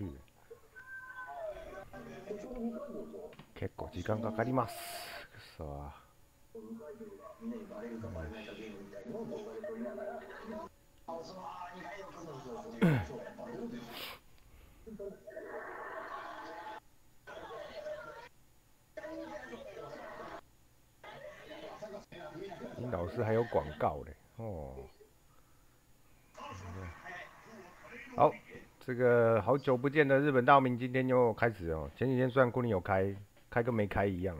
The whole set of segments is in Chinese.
趣。結構時間かかります。くそ你老师还有广告嘞，哦。好，这个好久不见的日本道明今天又开始哦。前几天虽然库里有开，开跟没开一样，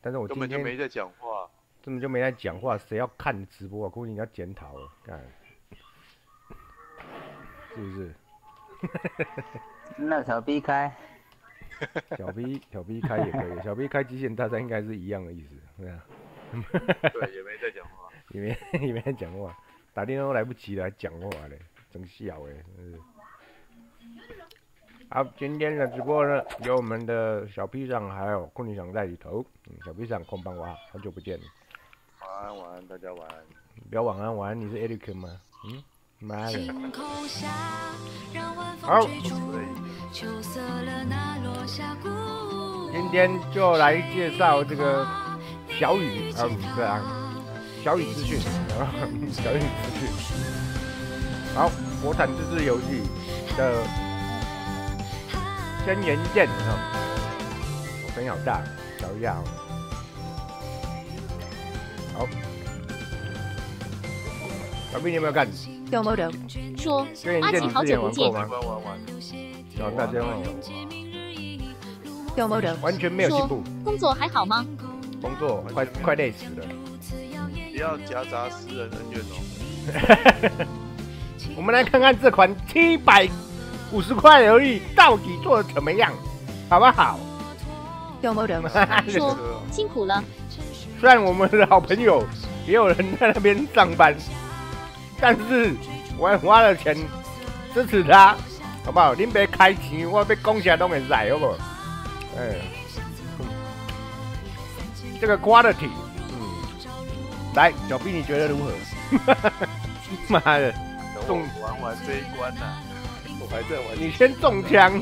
但是我根本就没在讲话，根本就没在讲话，谁要看直播啊？库里要检讨，看，是不是？那小 B 开，小 B 小 B 开也可以，小 B 开极限大战应该是一样的意思，对啊。对，也没在讲话，也没也没在讲话，打电话都来不及了，还讲话嘞。真笑哎，嗯。好，今天的直播呢，有我们的小 P 上，还有空女想在里头。嗯，小 P 上空帮我，好久不见。晚安，晚安，大家晚安。不要晚安，晚安，你是 Eric 吗？嗯，妈的。好。今天就来介绍这个小雨，啊，对啊，小雨资讯，小雨资讯。好，国产自制游戏的《轩辕剑》啊，声音好大，调一下。好，小兵你有没有看？有没有？说阿奇好久不见。玩玩玩。找大家玩。有没有？完全没有进步。工作还好吗？工作快快累死了。不要夹杂私人恩怨哦。我们来看看这款七百五十块而已，到底做的怎么样，好不好？有没有人说 辛苦了？虽然我们是好朋友，也有人在那边上班，但是我还花了钱支持他，好不好？您别开钱，我被攻起来都会来，好不？哎，这个 quality，嗯，来，小 B 你觉得如何？妈的！中玩完这一关呢，我还在玩。你先中枪，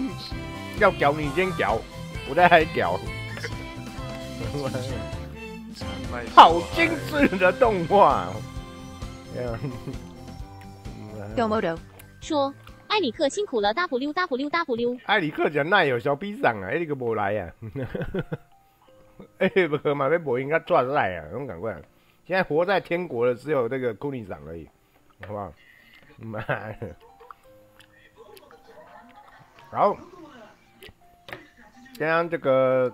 要屌你先屌，我再来屌。好精致的动画。有没有说埃里克辛苦了？W W W。埃里克讲那有小逼上啊，埃里克没来啊。哎，不可嘛，被博应该抓来啊，种赶快。现在活在天国的只有那个库里长而已，好不好？妈的！好，刚刚这个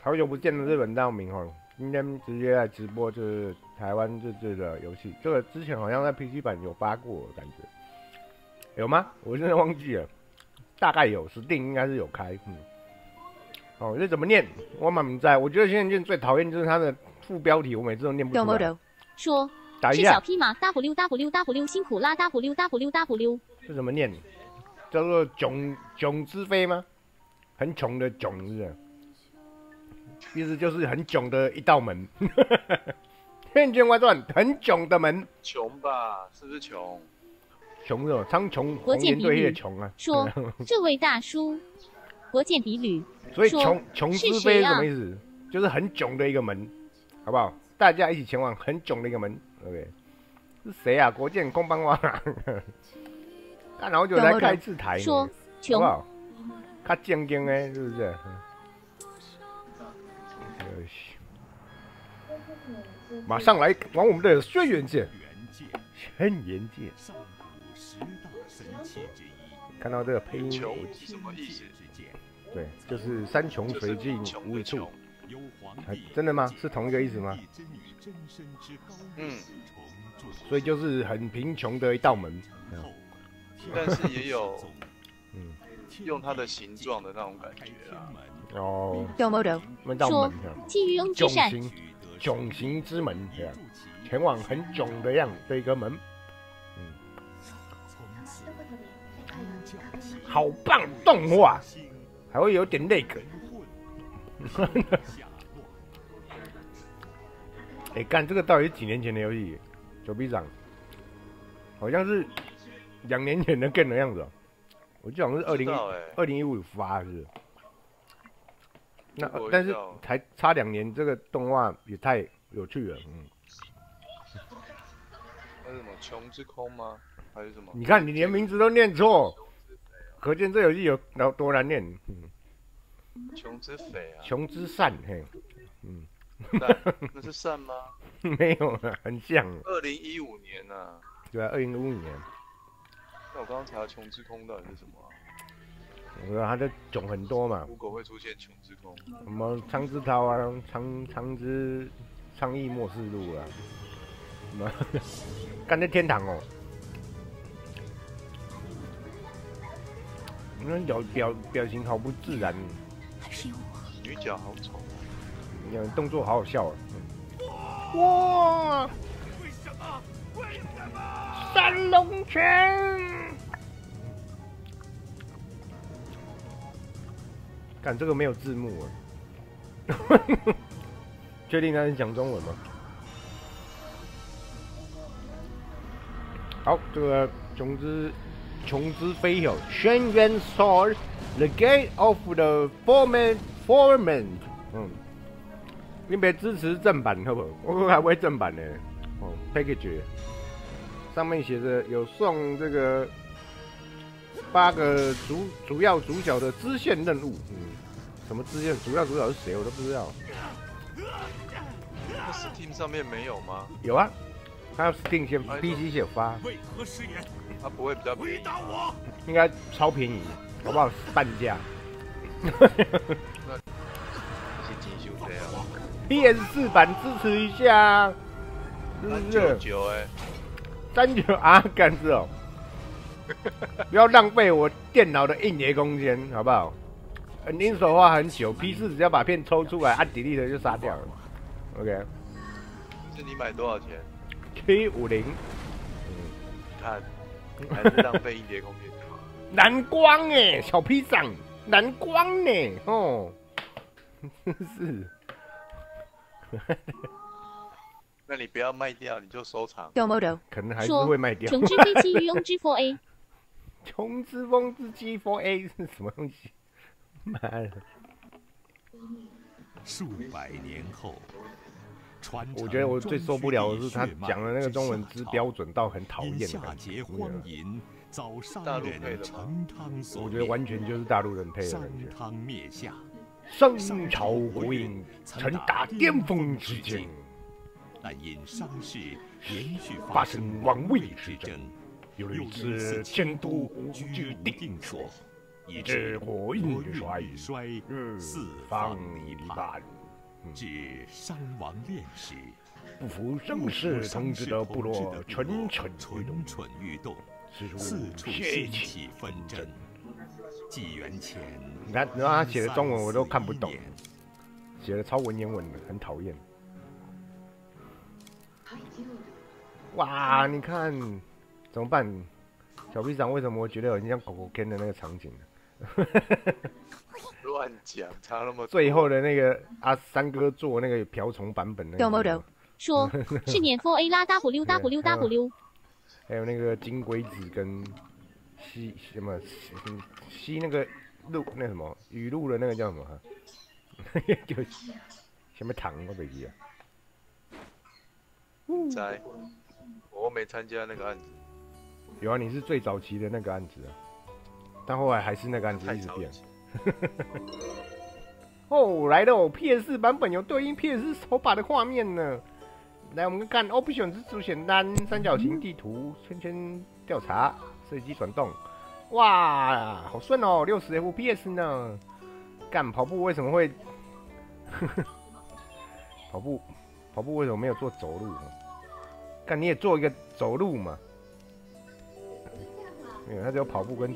好久不见的日本道明哦，今天直接来直播就是台湾自制的游戏。这个之前好像在 PC 版有发过，感觉有吗？我现在忘记了，大概有，Steam 应该是有开。嗯，哦，这怎么念？我满不在。我觉得现在最讨厌就是它的副标题，我每次都念不出来。说。是小 P 吗？W W W 辛苦啦！W W W 这怎么念？叫做囧囧之飞吗？很囧的囧是？意思就是很囧的一道门。天剑外传很囧的门。穷吧？是不是穷？穷是吧？苍穹红颜对月穷啊！说这位大叔，国剑比吕。所以穷穷之飞什么意思？就是很囧的一个门，好不好？大家一起前往很囧的一个门。OK，是谁啊？国建空帮王，干好久才开一次台，说穷，他正经哎，是不是？马上来玩我们的轩辕剑，轩辕剑。看到这个配音，什么意思？对，就是山穷水尽无一处。真的吗？是同一个意思吗？嗯，所以就是很贫穷的一道门，但是也有，嗯，用它的形状的那种感觉啊。哦，有没有？那道门，基于拥之善，囧形之门，这样前往很囧的样的一个门。嗯，好棒动画，还会有点那个。哎，干这个到底是几年前的游戏？九臂掌，好像是两年前的 game 的样子。我记得好像是二零二零一五发是。那但是要才差两年，这个动画也太有趣了，嗯。那是什么穷之空吗？还是什么？你看你连名字都念错，可见这游戏有多多难念。嗯，穷之匪啊，穷之善，嘿，嗯，那是善吗？没有了，很像。二零一五年啊、对啊，二零一五年，那我刚刚查穷之空到底是什么啊我说它的种很多嘛，？Google 会出现穷之空，什么苍之涛啊，苍苍之苍翼末世录啊，什么 干在天堂哦。那表表表情好不自然，还是有我。女角好丑。你看动作好好笑啊。嗯哇！为什么？为什么？三龙拳。看这个没有字幕啊，确定他是讲中文吗？好，这个琼之琼之飞友轩辕 Sword，The Gate of the Foreman Foreman，嗯，你别支持正版好不好？我还会正版呢。哦，package 上面写着有送这个八个主主要主角的支线任务，嗯，什么支线？主要主角是谁我都不知道。那 Steam 上面没有吗？有啊，他要 Steam 先哎 PC 先发，为何食言？它不会比较便回？答我！应该超便宜，好不好？半价。一些精修这样。PS 四版支持一下，是不三九？九哎，三九啊，干这哦，不要浪费我电脑的硬碟空间，好不好？呃您手花很久，P 四只要把片抽出来，按 delete 就杀掉了。OK，是你买多少钱？？K 五零，看，还是浪费硬碟空间。蓝光哎，小披萨，蓝光呢，哦，真 是。那你不要卖掉，你就收藏。可能还是会卖掉。琼之飞机渔翁之 4A，琼之风之鸡 Four A 是 什么东西？妈的！数百年后，传我觉得我最受不了的是他讲的那个中文之标准到很讨厌的感觉大陆配的人成汤所我觉得完全就是大陆人配的商感觉。汤灭夏，商朝国运曾达巅峰之境，但因商事连续发生王位之争又一次次迁都无居定定所所，，以以致致国运运衰，衰，日四方方一一半。至伤亡恋时，不服盛世统治的部落蠢蠢欲动蠢，蠢欲动，四四处处兴血起起纷争。纪元前，你看，他写的中文我都看不懂写的超文言文的，很讨厌。哇，你看怎么办？小臂长为什么我觉得很像狗狗 Ken 的那个场景呢？乱讲，差那么最后的那个啊，三哥做那个瓢虫版本那个，Domodo 说 是年 4A 拉 W W W，还有那个金龟子跟吸什么吸吸那个露那什么雨露的那个叫什么？就什么糖我不记啊。在，我没参加那个案子，有啊，你是最早期的那个案子啊，但后来还是那个案子一直变。哦，来了，PS 版本有对应 PS 手把的画面呢。来，我们看 Option 是主选单，三角形地图，圈圈调查，射击转动。哇，好顺哦，六十 FPS 呢。干跑步为什么会？跑步跑步为什么没有做走路呢？干你也做一个走路嘛？没有，他只有跑步跟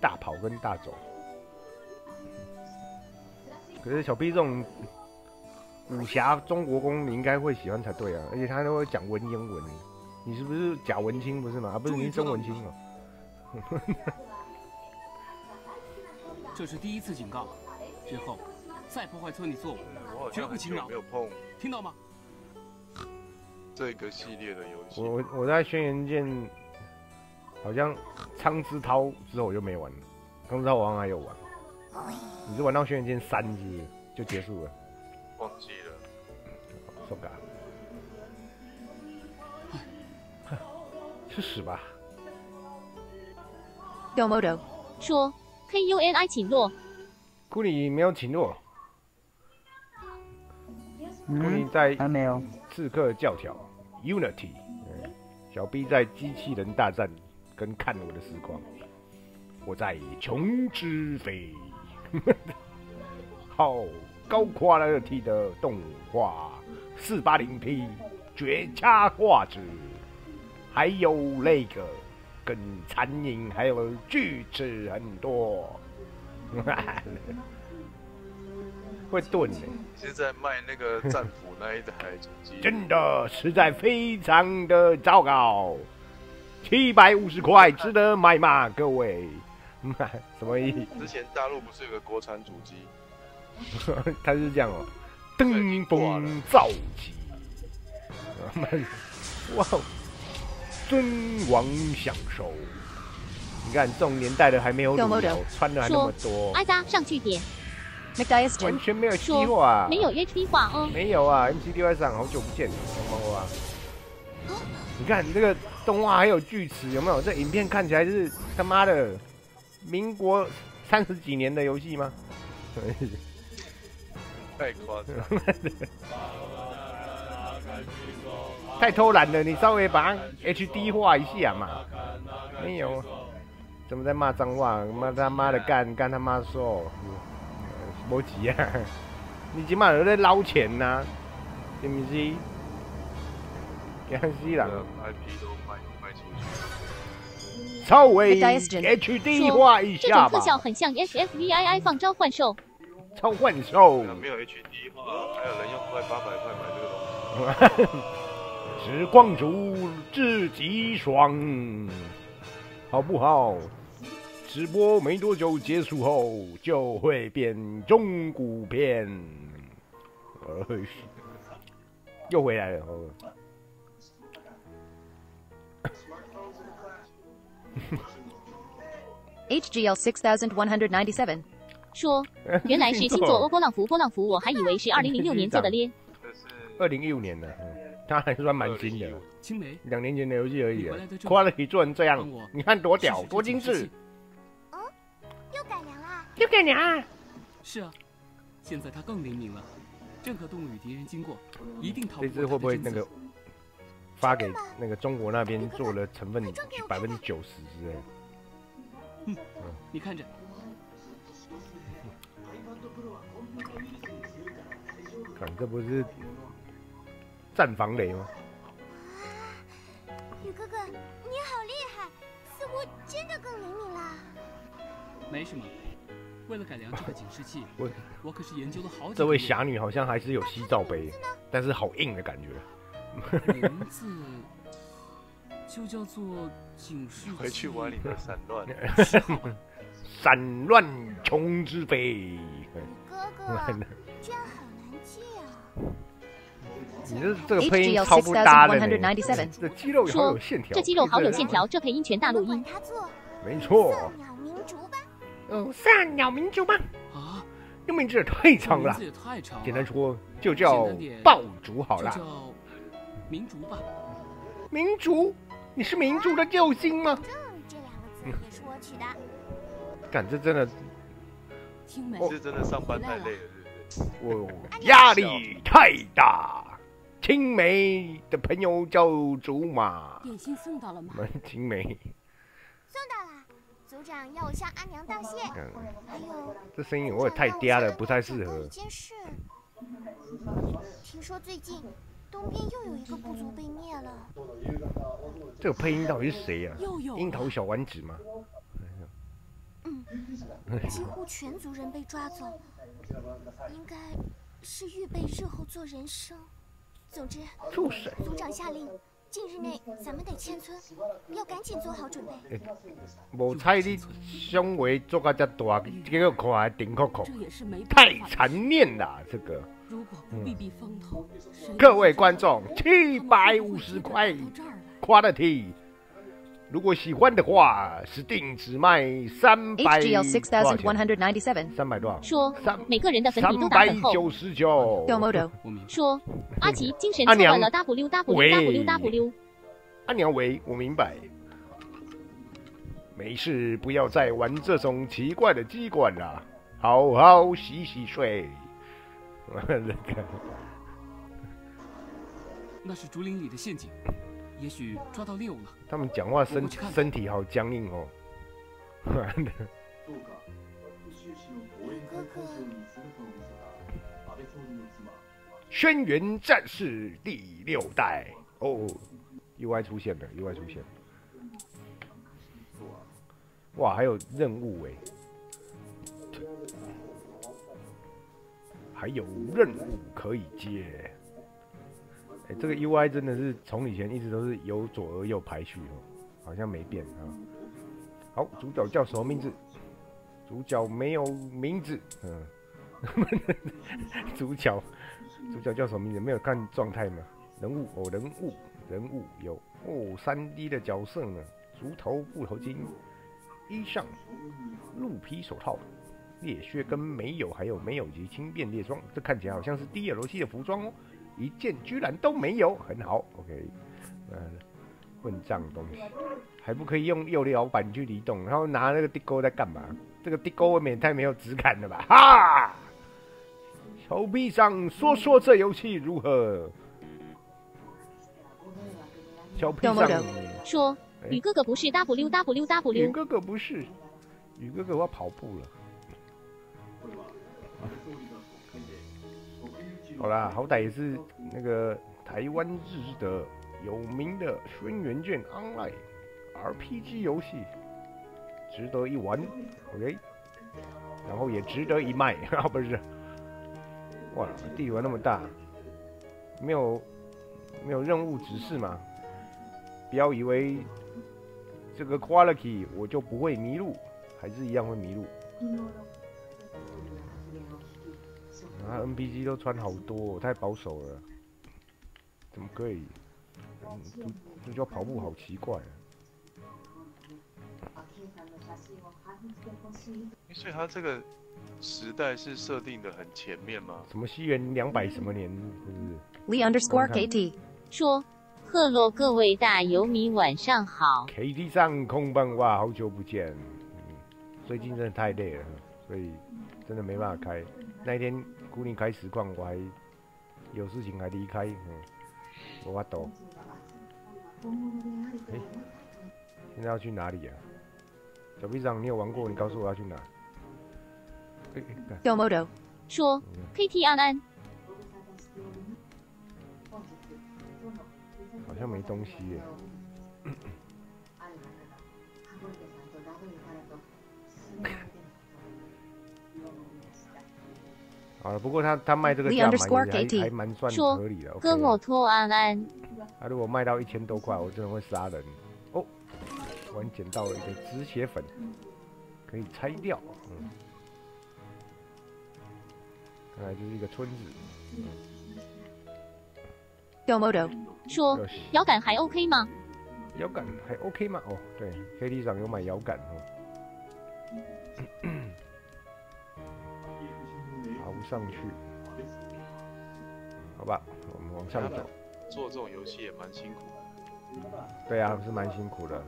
大跑跟大走。可是小 B 这种武侠中国功，你应该会喜欢才对啊！而且他都会讲文言文，你是不是假文青不是吗？啊，不是，你是真文青哦。这是第一次警告，之后再破坏村里作物，我好像很久没有碰听到吗？这个系列的游戏。我我我在轩辕剑好像苍之涛之后我就没玩了。苍之浩王还有玩，你是玩到轩辕剑三是不是就结束了？忘记了，受嘎，去死吧！Domodo 说：“KUNI 请落。库里没有请落，库里嗯，在还没有。刺客教条 Unity，嗯小 B 在机器人大战跟看我的时光，我在琼之飞，好高 quality 的动画，四八零 P 绝佳画质，还有那个跟残影，还有锯齿很多，会钝的。是在卖那个战斧那一台主机，真的实在非常的糟糕，七百五十块值得买吗？各位，买 什么意思？之前大陆不是有个国产主机，他是这样哦，登峰造极，哇，尊王享受。你看这种年代的还没有乳油，穿的还那么多，艾扎上去点，完全没有计划，没有 H D 化哦。没有啊，MCDY 上好久不见，帮帮我啊！你看这个动画还有锯齿，有没有？这影片看起来是他妈的民国三十几年的游戏吗？太夸张。太偷懒了，你稍微把 HD 化一下嘛。没有，怎么在骂脏话？妈他妈的干干他妈说，没急啊！你起码有在捞钱呐、是不是？给他死啦！IP 都卖卖出去，稍微 Diaston HD 化一这下吧种特。效很像 FFVII 放召唤兽。超幻兽，没有 HD 化，还有人用快八百块买这个东西。时光族自己爽，好不好？直播没多久结束后就会变中古片，呃，又回来了。哦 HGL 6197. 说原来是星座欧波浪符波浪符，我还以为是二零零六年做的咧。二零一五年的，嗯它还算蛮新的，青梅，两年前的游戏而已你回来的。正 quality 做成这样，你看多屌，多精致这种事，又改良啦！就给你啊！是啊，现在它更灵敏了，任何动物与敌人经过，一定逃不过这次会不会那个发给那个中国那边做了成分百分之九十之类的？你看着，看这不是战防雷吗？宇哥哥，你好厉害，似乎真的更灵敏啦。没什么。为了改良这个警示器，我我可是研究了好久这位月侠女好像还是有吸罩杯，但是好硬的感觉。名字就叫做警示。回去玩你的散乱。散乱穷之辈，哥哥，这样好难记啊。你这这个配音超不搭的呢。6197. 这肌肉好有线条，这肌肉好有线条，这配音全大陆音。他做没错。色鸟明烛吧。嗯，善鸟民族吧？啊，这名字也太长了名字，也太长了。简单说就叫爆竹好啦。就叫明烛吧。民族，你是民族的救星吗？正这两个字也是我取的。感，这真的青梅是真的上班太累了？我压力太大。青梅的朋友叫竹马，点心送到了吗青梅，送到了。组长要我向阿娘道谢。嗯，还有，这声音我也太嗲了，不太适合一。件事，听说最近东边又有一个部族被灭了。这个配音到底是谁呀、又有樱桃小丸子吗？嗯，几乎全族人被抓走，应该是预备日后做人生。总之，就是族长下令，近日内咱们得迁村，要赶紧做好准备。无猜你胸围做到这大，结果看还顶太残念了。这个如果不避避风头，各位观众，七百五十块 quality 如果喜欢的话，Steam 只卖三百 HGL 6197. 三百多少？说三每个人的粉底都打很厚。九十九。Domodo. 说阿奇精神错乱了，w w w W。阿娘喂，我明白。没事，不要再玩这种奇怪的机关了，好好洗洗睡。那 个那是竹林里的陷阱，也许抓到猎物了。他们讲话身身体好僵硬哦。轩辕战士第六代。哦，UI 出现了，UI 出现了。哇，还有任务哎，还有任务可以接。哎，这个 UI 真的是从以前一直都是由左而右排序哦，好像没变啊。好，主角叫什么名字？主角没有名字，嗯，主角主角叫什么名字？没有看状态吗？人物哦，人物人物有哦，三 D 的角色呢，竹头布头巾，衣裳，鹿皮手套，猎靴跟没有，还有没有及轻便猎装，这看起来好像是 DLC 的服装哦，一件居然都没有，很好，OK，呃，混账东西，还不可以用右摇板去移动，然后拿那个地沟在干嘛？这个地沟未免太没有质感了吧？哈！手臂上说说这游戏如何？小屁上，说哎宇哥哥不是 W W W 宇。哥哥不是，宇哥哥我要跑步了。好啦，好歹也是那个台湾日的有名的《轩辕剑 Online》RPG 游戏，值得一玩。OK，然后也值得一卖 啊，不是？哇，地图那么大，没有没有任务指示嘛？不要以为这个 quality 我就不会迷路，还是一样会迷路。啊，NPC 都穿好多、太保守了，怎么可以？嗯，主主角跑步好奇怪、啊。所以他这个时代是设定的很前面吗？什么西元两百什么年，是不是？Lee underscore KT. 说赫洛各位大游迷晚上好。KT 上空棒哇，好久不见。嗯，最近真的太累了，所以真的没办法开。那一天孤立开实况，我还有事情还离开，嗯，我发抖。哎、现在要去哪里啊？小臂长，你有玩过？你告诉我要去哪？哎、哎干 Domodo. 说 KT 安安。好像没东西耶。好了，不过他他卖这个价嘛，还还蛮算合理的。哥 OK 我啊托安安。他如果卖到一千多块，我真的会杀人。哦，我捡到了一个止血粉，可以拆掉。嗯，看来就是一个村子。Domodo. 说有戏摇杆还 OK 吗？摇杆还 OK 吗？哦，对，K D 上有买摇杆哦。上去，好吧，我们往上走。做这种游戏也蛮辛苦的，对啊，是蛮辛苦的。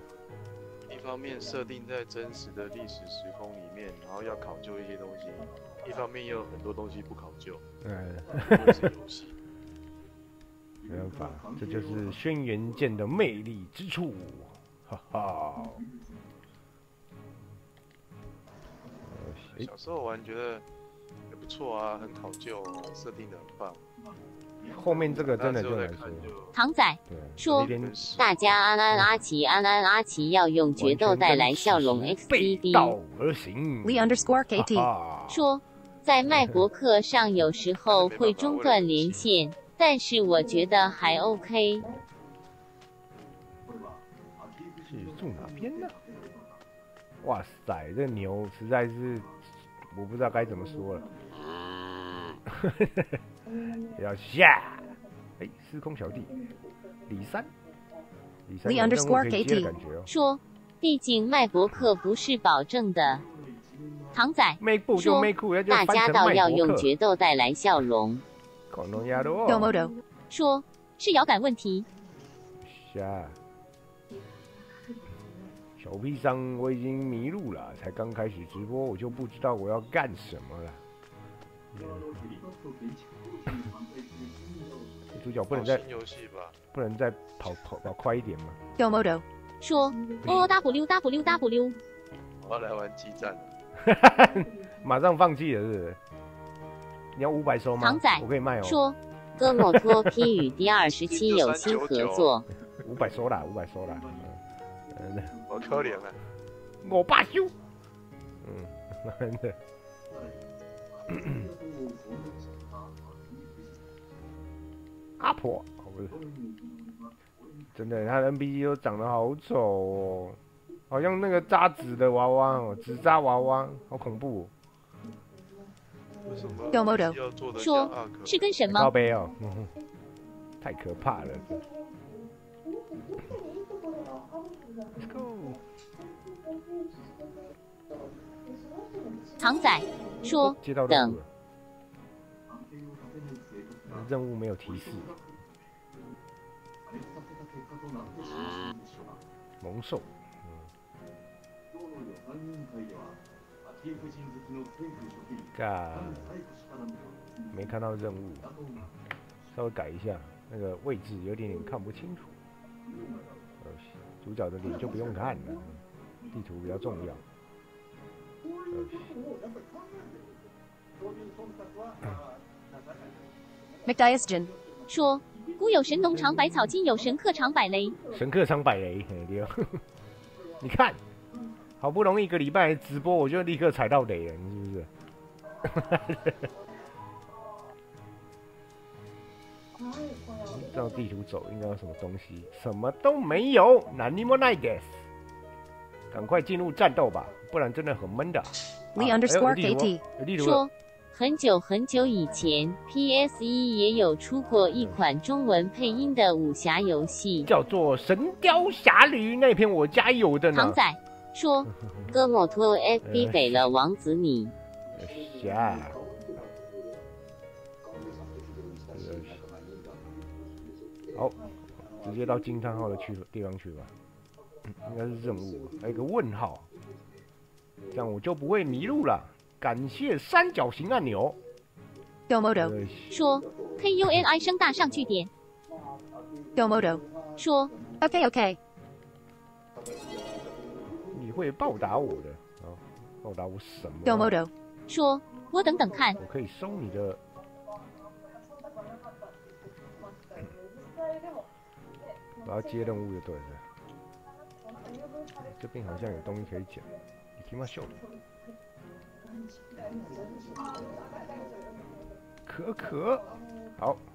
一方面设定在真实的历史时空里面，然后要考究一些东西；一方面又有很多东西不考究，嗯，因为是游戏。没办法，这就是轩辕剑的魅力之处，哈哈。哎小时候玩觉得也不错啊，很考究，设定的很棒。后面这个真的就来说，唐仔说大家安安阿奇安安阿奇要用决斗带来笑容 XDD。而行。Lee underscore 哈 KT. 哈说在麦博客上有时候会中断连线，但是我觉得还 OK。是住哪边呢？哇塞，这牛实在是我不知道该怎么说了。要下，哎，司空小弟李三，李三务 underscore 可以接的 KT 感觉哦。说，毕竟卖博客不是保证的。唐仔说大家倒要用决斗带来笑容。说，是遥感问题。下，小屁上我已经迷路了，才刚开始直播，我就不知道我要干什么了。主角不能再游戏吧？不能再跑跑跑快一点吗？Domodo. 说，哦 W W W，我要来玩激战。马上放弃了是不是？你要五百收吗？唐仔我可以卖哦。说，哥莫托 P 与第二十七有新合作。五百收啦，五百收啦。嗯，可怜啊！我罢休。嗯，真的。阿婆，哦不是，真的，他的 NPC 都长得好丑哦，好像那个扎纸的娃娃哦，纸扎娃娃，好恐怖、为什么 Domodo 要做的说？是跟什么？背哦，嗯 太可怕了。Let's go。唐仔说，接到任务任务没有提示。猛兽，嘎，没看到任务，稍微改一下，那个位置有点点看不清楚。呃，主角的脸就不用看了，地图比较重要。呃 McDiasgen. 说，古有神农尝百草，今有神客尝百雷。神客尝百雷，对哦 你看，好不容易一个礼拜直播，我就立刻踩到雷了，你是不是？照地图走，应该有什么东西？什么都没有，哪尼莫奈德斯。赶快进入战斗吧，不然真的很闷的。Lee 啊 underscore KT 说，很久很久以前，PS 一也有出过一款中文配音的武侠游戏。叫做《神雕侠侣》那篇，我家有的呢唐。仔说，哥莫托 FB 给了王子你。侠。直接到惊叹号的去地方去吧，嗯应该是任务，还有一个问号，这样我就不会迷路了。感谢三角形按钮。Domodo. 呃说，K U N I 声大上去点。Domodo. 说，Okay, okay. 你会报答我的啊？报答我什么？Domodo. 说，我等等看。我可以收你的。我要接任务就对了。这边好像有东西可以捡，你听吗？秀。可可，好。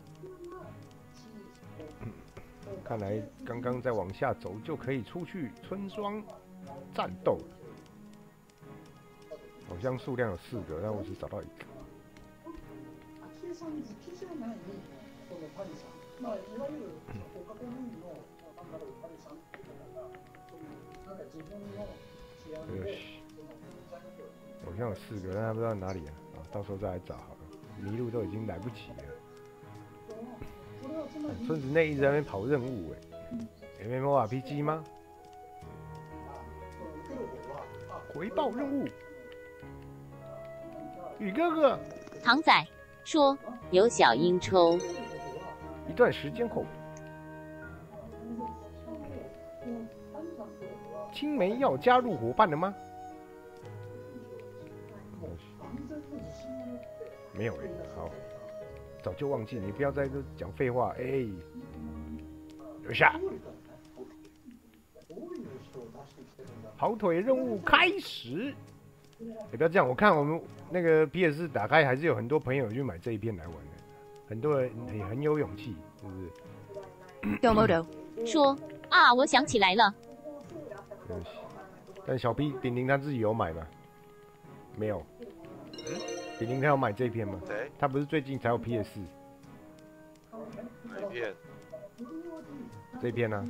看来刚刚再往下走就可以出去村庄战斗了。好像数量有四个，但我只找到一个。呃嘘好像有四个，但他不知道哪里啊，啊，到时候再来找好了。迷路都已经来不及了。啊村子内一直在那边跑任务哎，MMORPG 吗？回报任务，宇哥哥。唐仔说，有小鹰抽。一段时间后，青梅要加入伙伴了吗？没有哎、好，早就忘记，你不要在这讲废话哎。留下，跑腿任务开始。你不要这样，我看我们那个 PS 打开，还是有很多朋友去买这一片来玩的，很多人也很有勇气，是不是？Domodo. 说，啊，我想起来了。对不起但小 B 炳林他自己有买吗？没有。炳林他有买这片吗？谁？他不是最近才有 PS 哪一片？这片呢、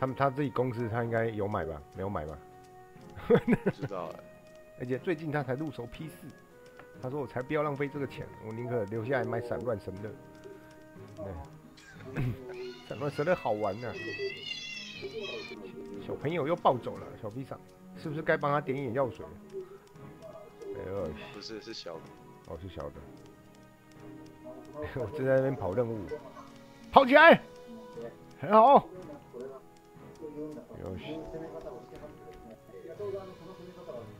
他们他自己公司他应该有买吧？没有买吧？不知道哎，而且最近他才入手 P 四，他说我才不要浪费这个钱，我宁可留下来买散乱神乐。对，散乱神乐好玩呢、小朋友又暴走了，小 B 上是不是该帮他点一点药水？哎呦，不是是小的，哦是小的，我正在那边跑任务，跑起来，很好。有。戏，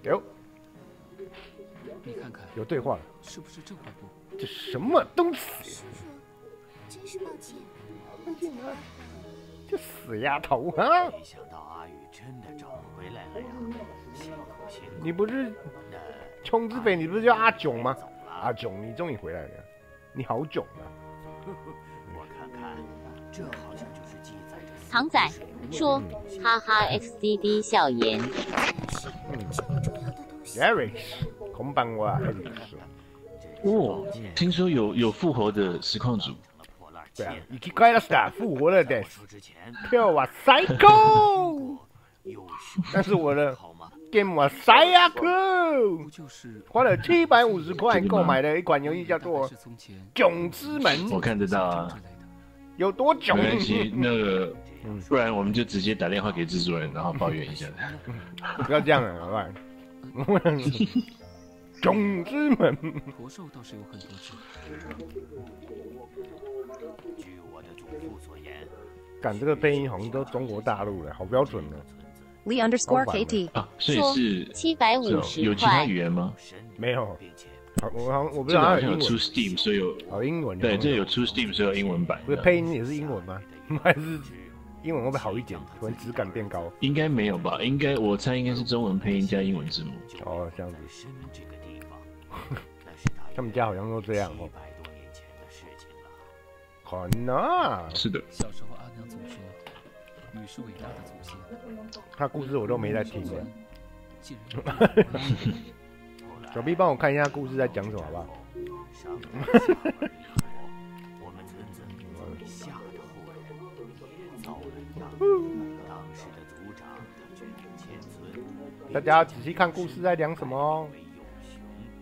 有你看看有对话了，是不是这块布？这什么东西？叔叔，真是抱歉。这死丫头啊！没想到阿宇真的找回来了呀！辛苦辛苦。你不是那冲之北，你不是叫阿囧吗？阿囧，你终于回来了，你好囧啊！我看看，这好像就是记载着唐仔说，哈哈 XDD 笑颜，是这空棒哇，Eric，哦，听说有有复活的实况组，对啊已经开了 star 复活了的，跳哇有熊但是我的好吗？game 哇 psycho，不就是花了七百五十块购买的一款游戏叫做囧之门》，我看得到啊。有多囧？没关系，那个嗯不然我们就直接打电话给制作人，然后抱怨一下。不要这样了，好不 好？囧之门，驼兽倒是有很多只，据我的祖父所言，赶这个配音好像都中国大陆的，好标准呢。Lee underscore KT. 啊，所以说是七百五十有其他块，语言吗？没有，我好像我不知这个道好像有出，Steam，所以有好英文。对，这有有出 Steam，所以有英文版。不是配音也是英文吗？还是英文会不会好一点？可能质感变高。应该没有吧？应该我猜应该是中文配音加英文字幕。哦，这样子，他们家好像都这样哦。一百多年前的事情了。可能是的，小时候阿娘总说，女是伟大的祖先。他故事我都没在听的。既然小 B 帮我看一下故事在讲什么，好不好？上了夏尔以后，我们村子被吓得后人也遭了殃。当时的族长他决定迁村，大家要仔细看故事在讲什么哦。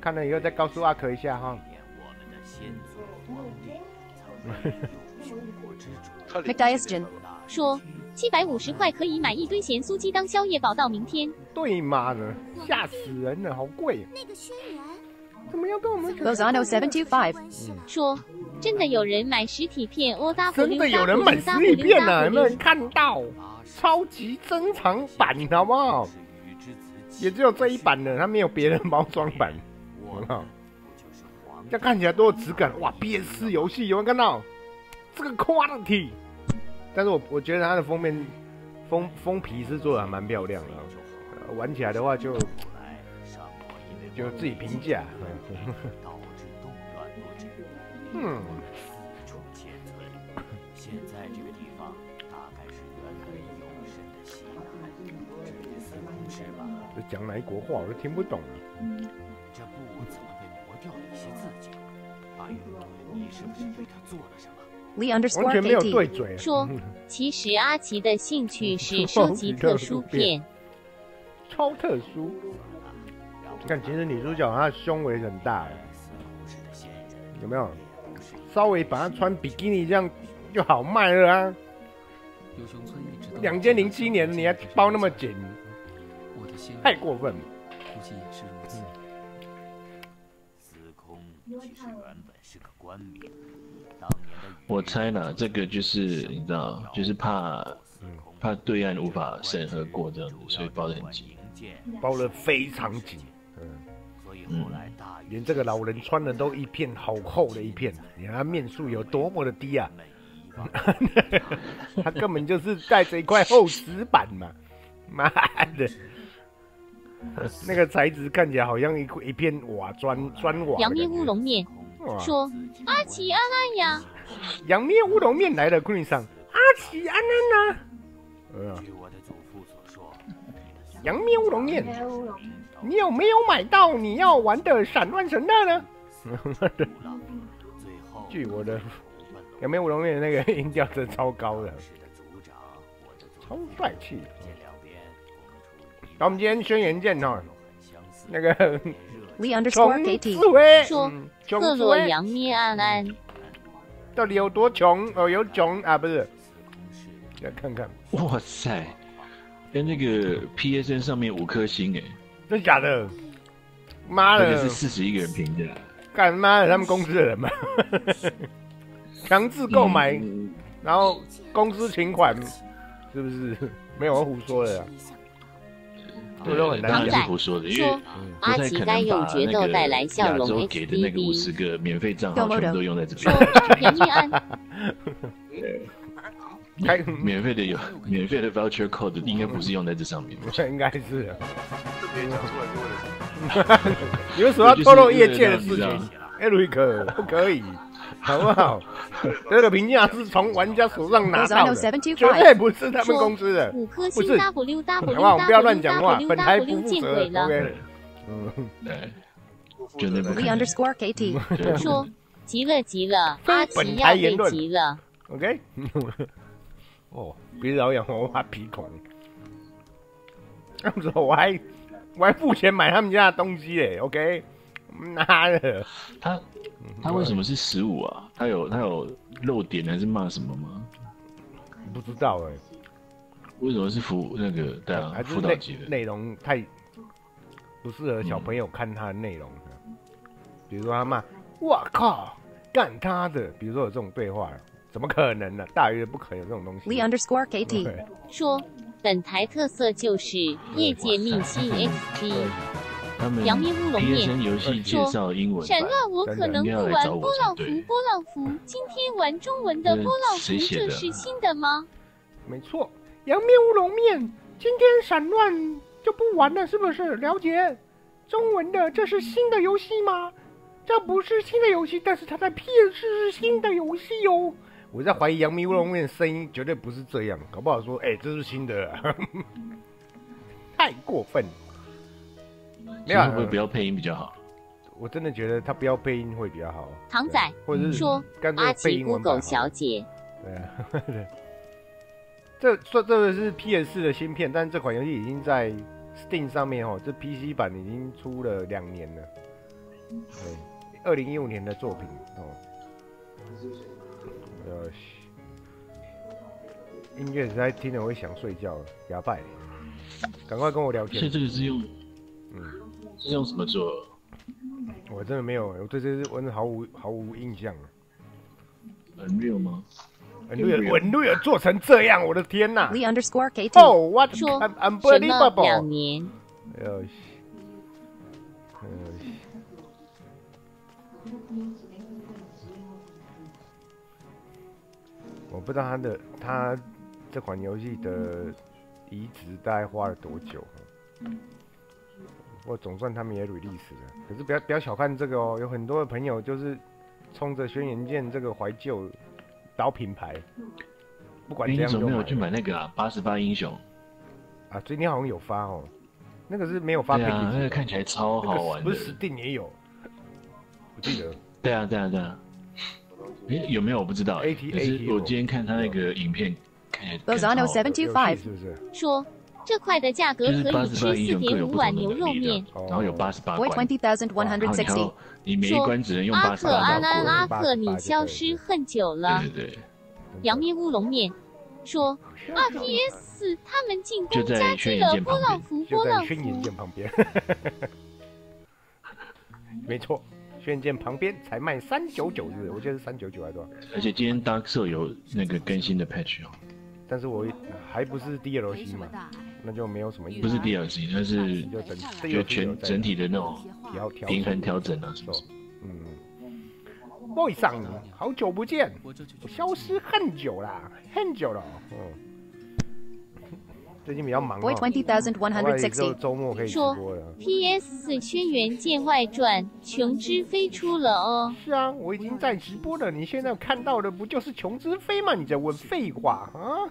看了以后再告诉阿可一下哈。McDiaston. 说七百五十块可以买一堆咸酥鸡当宵夜饱到明天。对妈的，吓死人了，好贵！那个轩辕怎么要跟我们 Lozano 725. 关系啊说真的有人买实体片 O W 真的有人买实体片呢、有没有人看到？超级珍藏版，好不好？也只有这一版的，它没有别的包装版，我很好。不就是皇这看起来多有质感哇！PS 游戏有没有看到这个 quality？但是我我觉得它的封面封封皮是做的还蛮漂亮的啊、呃玩起来的话就就自己评价。嗯导致动乱不止，嗯，四处迁村。现在这个地方大概是原本有神的西南，至于司空是吧？这讲哪一国话我都听不懂啊。阿玉，你是不是对他做了什么完 underscore 全没有对嘴。说其实阿奇的兴趣是收集特殊片，超特殊。你看，其实女主角她的胸围很大，有没有？稍微把她穿比基尼这样就好卖了啊！两千零七年你还包那么紧，太过分了。其实原本是个官名，当年的我猜呢，这个就是你知道，就是怕怕对岸无法审核过这样子，所以包得很紧。包得非常紧，嗯，所以后来大禹连这个老人穿的都一片好厚的一片，你看他面数有多么的低啊！他根本就是带着一块厚纸板嘛，妈的，那个材质看起来好像一一片瓦砖砖瓦。杨咩乌龙面说阿奇安安呀，杨咩乌龙面来了，Queen 上阿奇安安呐，呃，据我的祖父所说，杨面乌龙面，你有没有买到你要玩的闪乱神乐呢？据我的 杨咩乌龙面那个音调真的超高的，是的族长，我的我们今天宣言见哈，那个 underscore 穷自威说嗯穷克自威洛阳咩安安，到底有多穷？哦，有穷啊，不是？来看看，哇塞，跟那个 PSN 上面五颗星哎，真假的？妈的。这个是，四十一个人评的，干妈的，他们公司的人嘛，强制购买，嗯然后公司请款，是不是？没有我胡说的啊，这都很难当然讲是胡说的，因为阿奇该用决斗带来笑容亚洲给的那个五十个免费账号全部都用在这说边。田一安，开免费的有免费的 voucher code 应该不是用在这上面。这应该是啊。这别讲出来是为了什么？你为什么要透露业界的事就是情？艾瑞克，不可以，好不好？这个评价是从玩家手上拿到的，725绝对不是他们公司的。五颗星不是 W 好不好？不要乱 W 讲话，本台不 W 负责。了。OK，嗯，对，绝对不 underscore KT 说急了急了，非阿奇本要被台言论急了。OK，哦，别老养我挖鼻孔。这样子我还我还付钱买他们家的东西嘞。OK，妈的，他他为什么是十五啊？他有他有漏点还是骂什么吗？不知道哎、为什么是辅那个对啊还是内辅导级的？内容太不适合小朋友看他的内容。比如说他骂“我靠，干他的”，比如说有这种对话，怎么可能呢？大约不可能有这种东西。Lee underscore KT 对说本台特色就是业界明星 XG，他们阳面乌龙面 PSN 游戏介绍英文版闪乱我可能不玩波浪符，波浪符今天玩中文的波浪符，这是新的吗？没错，阳面乌龙面，今天闪乱就不玩了，是不是？了解。中文的，这是新的游戏吗？这不是新的游戏，但是它在 PS 是新的游戏哦。我在怀疑杨幂乌龙面的声音绝对不是这样，搞不好说，哎、这是新的、啊，太过分。没有啊会不会不要配音比较好？我真的觉得他不要配音会比较好。唐仔或者是说干脆阿奇配英文版 Google 小姐，对啊，对。这这这个是 PS 的芯片，但这款游戏已经在 Steam 上面哦，这 PC 版已经出了两年了。对，二零一五年的作品哦。呃，音乐实在听了会想睡觉了，哑巴。赶快跟我聊天。所以这个是用嗯，是用什么做？我真的没有，我对这些我真的毫无毫无印象了。Unreal 吗？文瑞文瑞做成这样，我的天呐！Lee underscore KT 哦，我说 I'm 什么 unbelievable。两年？哎呦，哎呦，我不知道他的他这款游戏的移植大概花了多久。我总算他们也 release 了，可是不要不要小看这个哦，有很多的朋友就是冲着轩辕剑这个怀旧老品牌，不管怎样就买怎么没有去买那个啊？八十八英雄？啊。最近好像有发哦，那个是没有发对啊，那的个看起来超好玩的不。是 Steam 也有，我记得。对啊，对啊，对啊。哎，有没有我不知道欸。AT 可是我今天看他那个影片，看起来看起来超 Lozano 好玩的725是不是？说这块的价格可以八十八吃四点五碗牛肉面。然后有八十八关，你每一说关只能用阿八十八道过。安阿克，你八十八消失很久了。对。对对，杨面乌龙面说，RPS 他们进攻加剧了波浪符，就在波浪符轩辕剑旁边。没错，轩辕剑旁边才卖三九九日，我记得是三九九还是多少？而且今天 Dark Soul 有那个更新的 patch 哦，但是我还不是 DLC 嘛，那就没有什么意思。不是 DLC，那是就整就全整体的那种平衡调整啊，是不是？嗯，boy 上，好久不见，我消失很久啦，很久了。嗯，最近比较忙、哦。Boy twenty thousand one hundred sixty 周末可以说播了。PS《轩辕剑外传》琼之飞出了哦。是啊，我已经在直播了。你现在看到的不就是琼之飞吗？你在问废话啊？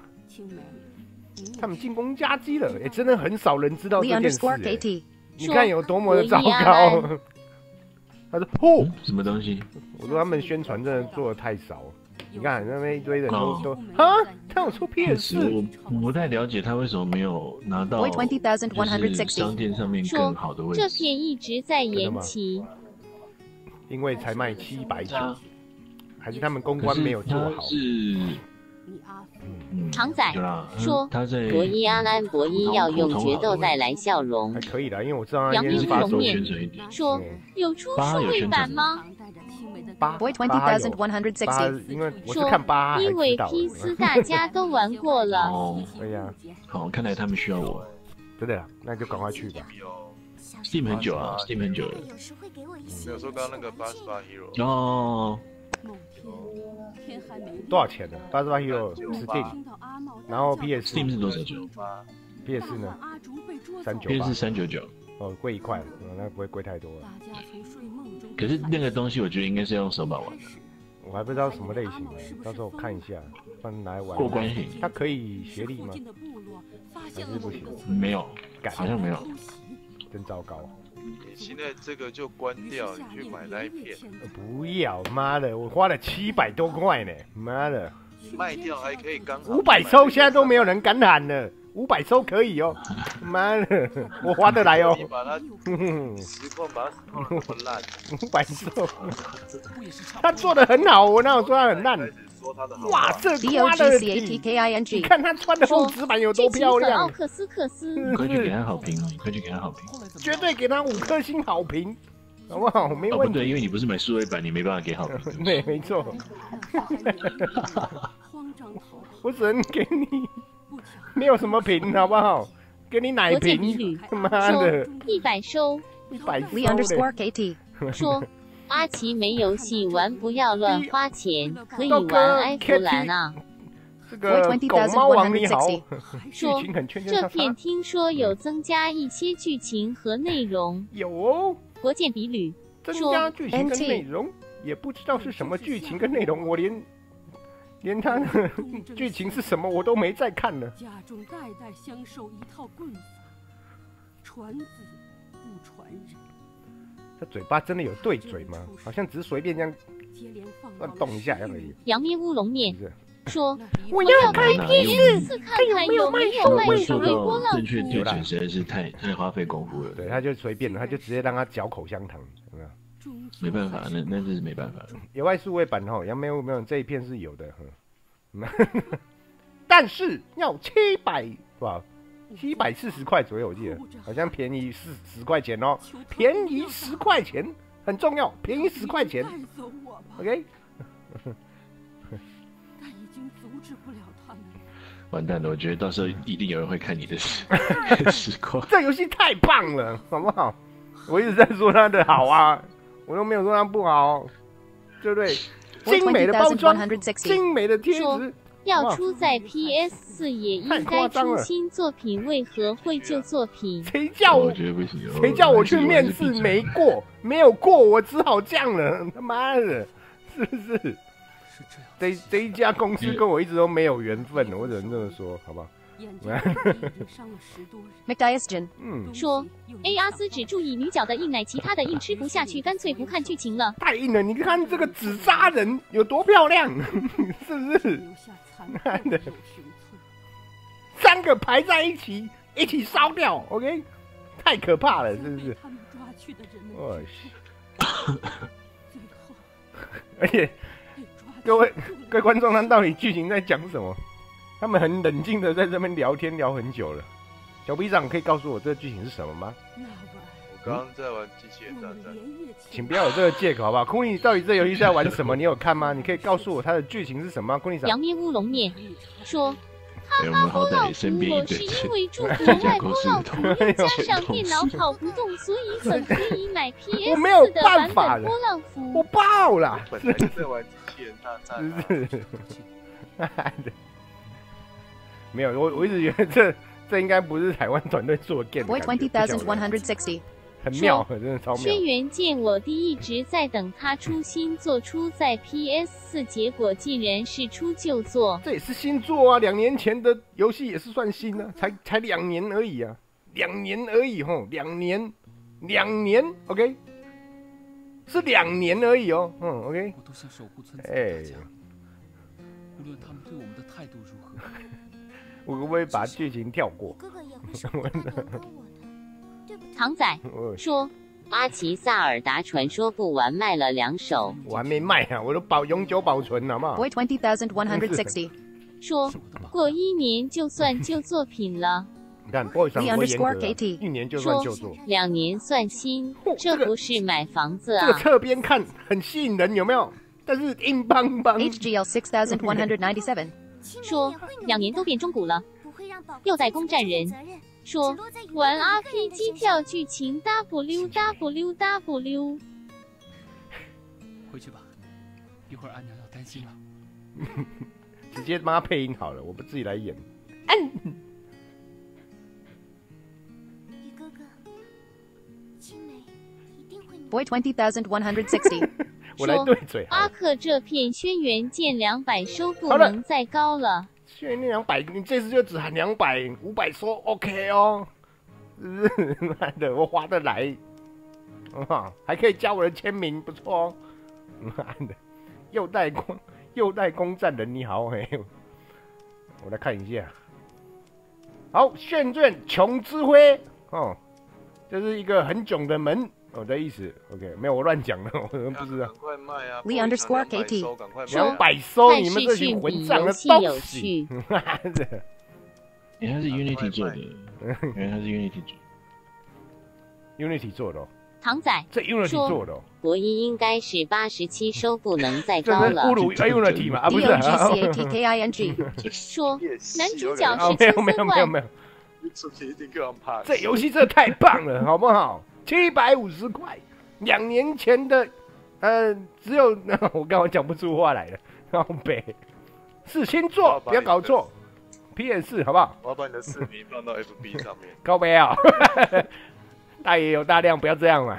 他们进攻夹击了，也、真的很少人知道这件事、你看有多么的糟糕。他说：“哦，什么东西？我说他们宣传真的做的太少。你看那边一堆人都哦。都啊，他有出 PS 是我我不太了解他为什么没有拿到 Void 20,160就是商店上面更好的位置。这片一直在延期，因为才卖七百九，啊还是他们公可关没有做好？是嗯常仔，说他在博伊阿安博伊要用决斗带来笑容还。可以的，因为我知道他杨明应该是发售龙面。说嗯有出八数位版吗？八八有八，20,160. 因为我是说看八因为 P。四大家都玩过了，哦，对呀，好，看来他们需要我。真的呀，那就赶快去吧。有 Steam 很久啊，Steam 很久了。有时会给我一没些有说刚刚那个八十八 hero，哦，多少钱呢？八十八 Hero Steam，然后 PS Steam 是多少九 PS 呢？三九八？PS 三九九。哦，贵一块，嗯那不会贵太多了。可是那个东西，我觉得应该是要用手把玩的，我还不知道什么类型的，到时候看一下，来玩。过关型它可以协力吗？还是不行？没有，干好像没有。真糟糕。你现在这个就关掉，你去买那一片，呃不要，妈的，我花了七百多块呢，妈的，卖掉还可以刚好五百收现在都没有人敢喊了，五百收可以哦，妈的，我划得来哦。你，把它把它实况得那么烂，五百收，他做的很好，我哪有说他很烂？哇，话，这 O 的 N 你看他穿的厚纸板有多漂剧情很奥亮，克斯克斯。你快去给他好评哦！你快去给他好评。绝对给他五颗星好评，好不好？没哦，不对，问题。因为你不是买数位版，你没办法给好评。对，没错，我只能给你没有什么评，好不好？给你奶国见比瓶吕，妈的说，一百收，一百 Lee underscore KT. 说阿奇没游戏玩，不要乱花钱，可以玩埃弗兰啊。这个狗猫王你好，剧说这片听说有增加一些剧情和内容。有哦，国见比吕增加剧情跟内容，也不知道是什么剧情跟内容，我连连他的剧情是什么我都没再看呢。家中代代相授一套棍法，传子。他嘴巴真的有对嘴吗？好像只是随便这样乱动一下而已。杨面乌龙面是说我要开开 PS PS 四看看有没有卖说手雷波浪到正确符。对准实在是太太花费功夫了。对，他就随便的，他就直接让他嚼口香糖，有没有？没办法，那那这是没办法。野外数位版哈，杨梅有没有这一片是有的，哼 但是要七百多少？七百四十块左右，我记得好像便宜四十块钱哦，便宜十块钱很重要，便宜十块钱带走我吧，，OK？但已经阻止不了他们。完蛋了，我觉得到时候一定有人会看你的实实况。这游戏太棒了，好不好？我一直在说它的好啊，我又没有说它不好，对不对？精美的包装，精美的贴说纸，要出在 PS 四也应该出新作品，为何会旧作品？谁叫我谁叫我去面试没过？没有过，我只好这样了。他妈的，是不是？是这样。这这一家公司跟我一直都没有缘分，我只能这么说，好不好？眼睛已经伤了十多人。McDiaston. 嗯，说 A 阿斯只注意女角的硬奶，其他的硬吃不下去，干脆不看剧情了。太硬了！你看这个纸扎人有多漂亮，是不是？三个排在一起，一起烧掉，OK？太可怕了，是不是？他们抓去的人们我之去，而且各位去各位观众，他到底剧情在讲什么？他们很冷静的在这边聊天聊很久了。小兵长可以告诉我这个剧情是什么吗？我刚刚在玩机器人战，连夜前请不要有这个借口，好不好？库尼到底这游戏在玩什么？你有看吗？你可以告诉我它的剧情是什么吗？库尼长杨，面乌龙面说哎，我们好波浪歹身符我边一堆是因为住国外波浪符的同又加上电脑跑不动，所以很可以买 PS 我没有四的版办法了本波浪我。爆了，本来就在玩机器人大战啊，是 不是？没有，我我一直觉得这 这应该不是台湾团队做的 game，Void one hundred sixty 很妙，真的超妙。轩辕剑我弟一直在等他出新作，出在 PS 四，结果竟然是出旧作。这也是新作啊，两年前的游戏也是算新啊，才才两年而已啊，两年而已吼，两年，两年，OK，是两年而已哦，嗯，OK，我都想守护村子哎的大家，无论他们对我我可不可以把剧情跳过？哥哥也会是不会原谅我的，对不对？唐仔我说，阿奇萨尔达传说不完卖了两首，我还没卖啊，我都保永久保存，了嘛？Boy 20,160. 说过一年就算旧作品了，你看 boy 上 The 多严格一年就算说就做。两年算新，这不是买房子啊这个啊。侧边看很吸引人，有没有？但是硬邦邦。HGL 6,197. 说两年都变中古了，又在攻占人说玩一个人的 RPG 跳剧情 W W W。回去吧，一会儿阿娘要担心了。直接帮他配音好了，我不自己来演。宇哥哥，青梅一定 会努力 Boy 20,160. 我来对嘴好阿。克这片轩辕剑两百收不能再高了。轩辕剑两百，你这次就只喊两百，五百收 OK 哦。妈的，我划得来。啊，还可以加我的签名，不错哦。妈的，又带攻又带攻占人你好嘿。我来看一下。好，炫卷穷之辉哦，这是一个很囧的门哦的意思。OK，没有我乱讲的，我不知道赶。快卖啊 Lee underscore KT 说百收看你们这群混账的东有西趣！妈的，哎、他是 Unity 做的卖，原来他是 Unity 做的。Unity 做的、哦，唐仔这 Unity 说做的、哦，博一应该是八十七 收不能再这高了是侮。辱 Unity 嘛？啊，不是、D-O-G-C-A-T-K-I-N-G. 说男主角啊，是没有千分没有没有没万，有。这游戏真的太棒了，好不好？七百五十块，两年前的，呃，只有 我刚刚讲不出话来了，然后北是星座，不要搞错，PS 好不好？我要把你的视频放到 FB 上面。高杯啊，大爷有大量，不要这样嘛。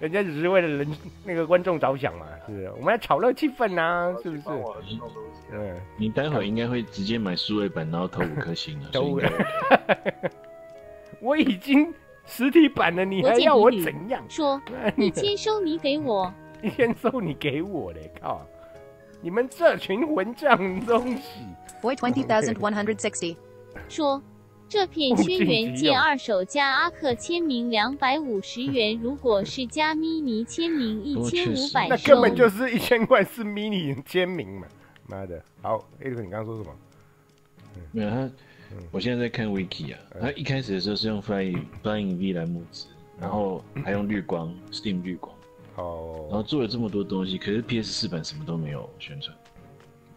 人家只是为了人那个观众着想嘛，是不是？我们要炒热气氛呐、是不是？嗯，你待会儿应该会直接买数位版，然后投五颗星了。投五所以应该我已经实体版的，你还要我怎样？说 你签收你给我，一千收你给我嘞，靠！你们这群混账东西！Boy twenty thousand one hundred sixty 说这片轩辕剑二手加阿克签名两百五十元，如果是加 mini 签名一千五百收那根。本就是一千块是 mini 签名嘛！妈的，好，A 哥，你刚刚说什么？没有他，我现在在看 Wiki 啊，他一开始的时候是用 Flying Flying V 来募资，然后还用绿光 Steam 绿光，哦然哦，后做了这么多东西，可是 PS 四版什么都没有宣传，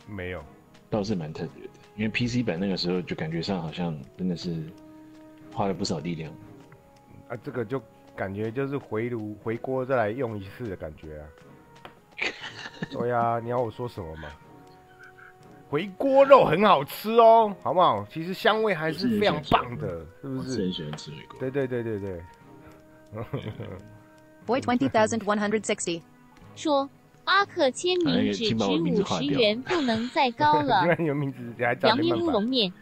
没有，倒是蛮特别的。因为 PC 版那个时候就感觉上好像真的是花了不少力量。啊，这个就感觉就是回炉回锅再来用一次的感觉啊。对呀、你要我说什么嘛？回锅肉很好吃哦，好不好？其实香味还是非常棒的，是不是很？喜欢吃回锅。对对对对对。Boy twenty thousand one hundred sixty 说阿克签名只值五十元，不能再高了因。为有名字还找凉面点办法。乌龙面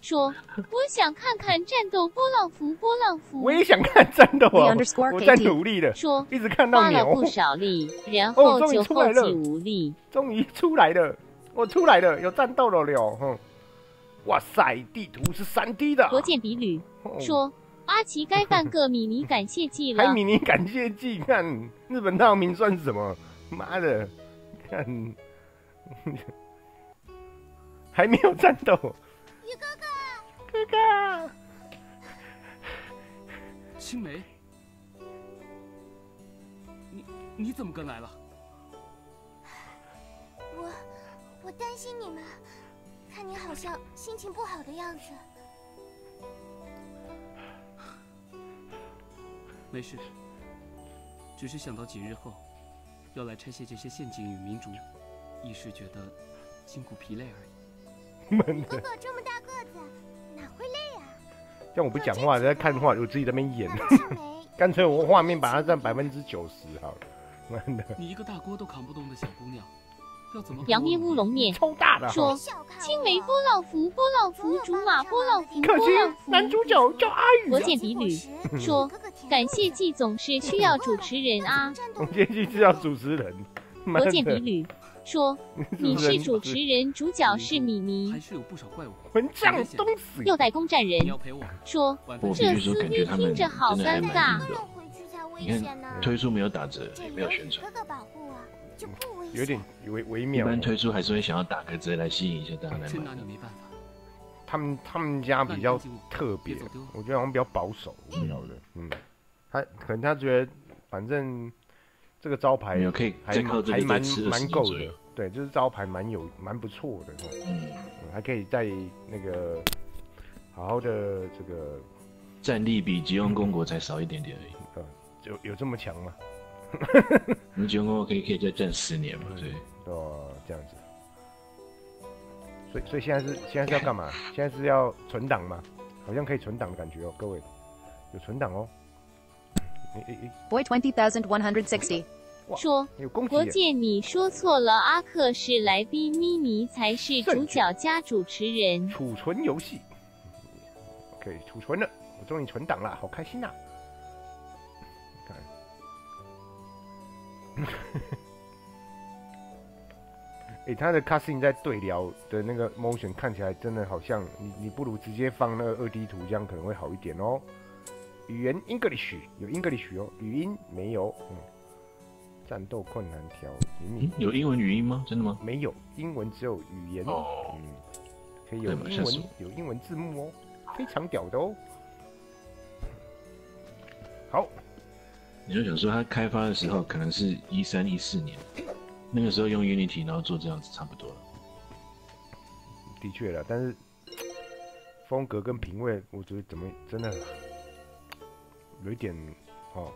说我想看看战斗波浪符，波浪符。我也想看战斗啊我在努力的，说一直看到牛花了不，少力，然哦后就后继无力。终于出来了，我出来了，有战斗了了，哼！哇塞，地图是三 D 的，国建比吕哦说阿奇该办个米妮感谢祭了还。米妮感谢祭，看日本大明算什么？妈的，看，还没有战斗，宇哥哥，哥哥，青梅，你你怎么跟来了？我担心你们，看你好像心情不好的样子。没事，只是想到几日后要来拆卸这些陷阱与民族，一时觉得筋骨疲累而已。闷的，哥哥这么大个子，哪会累啊？像我不讲话，在看话，我自己在那边演，干脆我画面把它占百分之九十好了，妈的，你一个大锅都扛不动的小姑娘，要怎么和凉面乌龙面超大的，说青梅波浪服，波浪服，竹马波浪服，波浪符。男主角叫阿宇罗啊，建比吕说感谢季总是需要主持人啊。我今天去知道主持人，妈罗建比的，吕说你是主持人，主角是米妮还。是有不少怪物。混账东西！右代攻占人。说这须说，撕逼感觉他们听着好尴尬。你看推出没有打折，也没有宣传，哥哥保护啊，就不危险。有点微微一妙。般推出还是会想要打个折来吸引一下大家来买。他们他们家比较特别，我觉得好像比较保守，我不晓得。嗯，他可能他觉得反正这个招牌没有可以还还蛮再吃20蛮够的对，就是招牌蛮有蛮不错的，哦嗯，嗯还可以在那个好好的这个战力比吉翁公国才少一点点而已。嗯有有这么强吗？我们吉翁公国可以可以再战十年嘛，所以哦，这样子。所以所以现在是现在是要干嘛？现在是要存档吗？好像可以存档的感觉哦，各位有存档哦。诶诶诶，Boy 20,160. 说有恭喜耶！国界你说错了，阿克是来宾，咪咪才是主角加主持人。储存游戏，OK，储存了，我终于存档了，好开心呐、看，哎、他的 cutscene 在对聊的那个 motion 看起来真的好像你，你不如直接放那个二 D 图，这样可能会好一点哦。语言 English 有 English 哦，语音没有，嗯，战斗困难条有英文语音吗？真的吗？没有，英文只有语言。哦嗯，可以有英文有英文字幕哦，非常屌的哦。好，你就想说，它开发的时候可能是一三一四年，那个时候用 Unity，然后做这样子差不多了。的确了，但是风格跟品味，我觉得怎么真的有一点哦，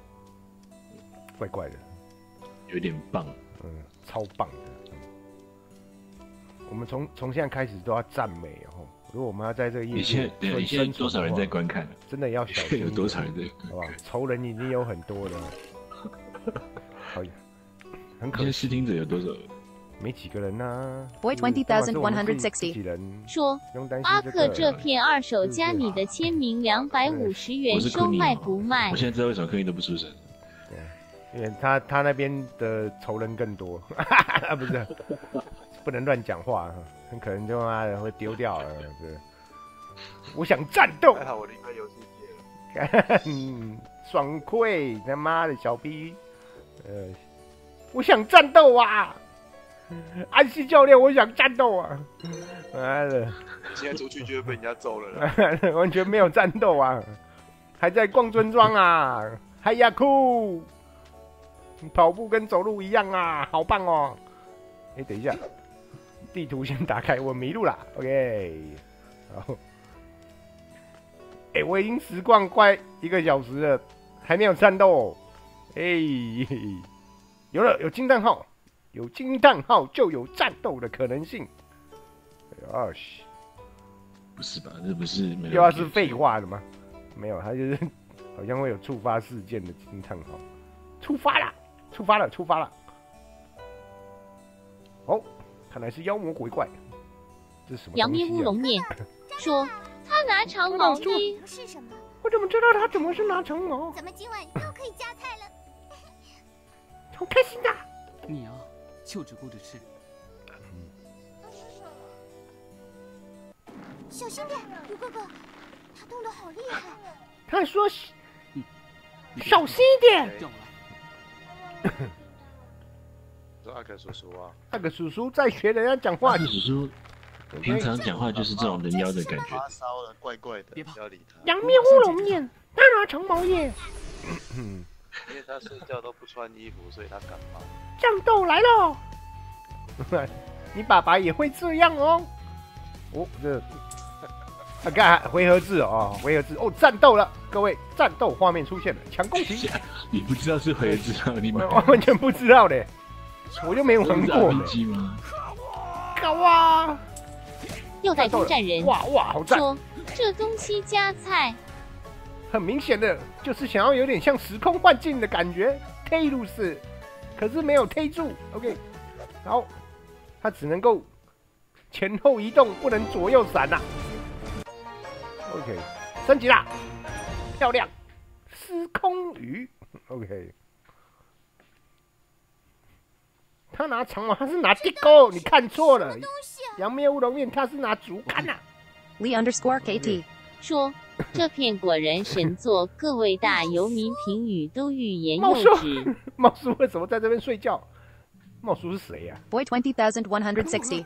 怪怪的。有点棒，嗯，超棒的。嗯、我们从从现在开始都要赞美哦。如果我们要在这个业你现在对你现在多少人在观看？真的要小心。有多少人在好不好？仇人已经有很多了，好，很可现在惜，试听者有多少？没几个人呐、Boy 就是不管是我们自己 20,160. 自己人说阿这个克这片二手加你的签名两百五十元，收卖不卖我？现在知道为什么科尼都不出声。因为他他那边的仇人更多，啊 不是，不能乱讲话，很可能就妈的会丢掉了，对。我想战斗，还好我离开游戏界爽快，他妈的小逼，呃，我想战斗啊！安西教练，我想战斗啊！妈的，现在出去就会被人家揍了啦。完全没有战斗啊，还在逛村庄啊！嗨呀酷，跑步跟走路一样啊，好棒哦！哎、等一下，地图先打开，我迷路了。OK，好。哎、我已经实逛快一个小时了，还没有战斗、哦。哎、有了，有金蛋号，有金蛋号就有战斗的可能性。哎呀西。不是吧？这不是没有又要是废话的吗？没有，他就是好像会有触发事件的金叹号，出发了，出发了，出发了。哦，看来是妖魔鬼怪，这是什么杨咩东西啊？乌龙面 说他拿长毛衣，是什么？我怎么知道他怎么是拿长毛？咱们今晚又可以加菜了。好开心的！你啊，就只顾着吃。小心点，鱼哥哥，他动得好厉害。他说小心一点。阿克叔叔啊，那个叔叔在学人家讲话阿，克叔叔平常讲话就是这种人妖的感觉。发烧了，怪怪的，别不要理他，杨面乌龙面，他拿长毛耶。嗯，因为他睡觉都不穿衣服，所以他感冒。战斗来了！你爸爸也会这样哦。哦，这啊，看回合制哦，回合制哦，战斗了，各位，战斗画面出现了，强攻型，你不知道是回知道你们 完全不知道嘞，我就没有玩过。嘞，RPG 吗？搞啊！又在攻战人。哇哇，好赞！说这东西加菜，很明显的就是想要有点像时空幻境的感觉，推入式，可是没有推住，OK，好，它只能够前后移动，不能左右闪呐、OK，升级啦，漂亮，时空鱼，OK，他拿长矛，他是拿地沟，你看错了。杨面乌龙面他是拿竹竿呐、Lee underscore KT. 说这片果然神作，各位大游民评语都欲言又 茂叔止。，茂叔为什么在这边睡觉？茂叔是谁呀、Boy 20,160.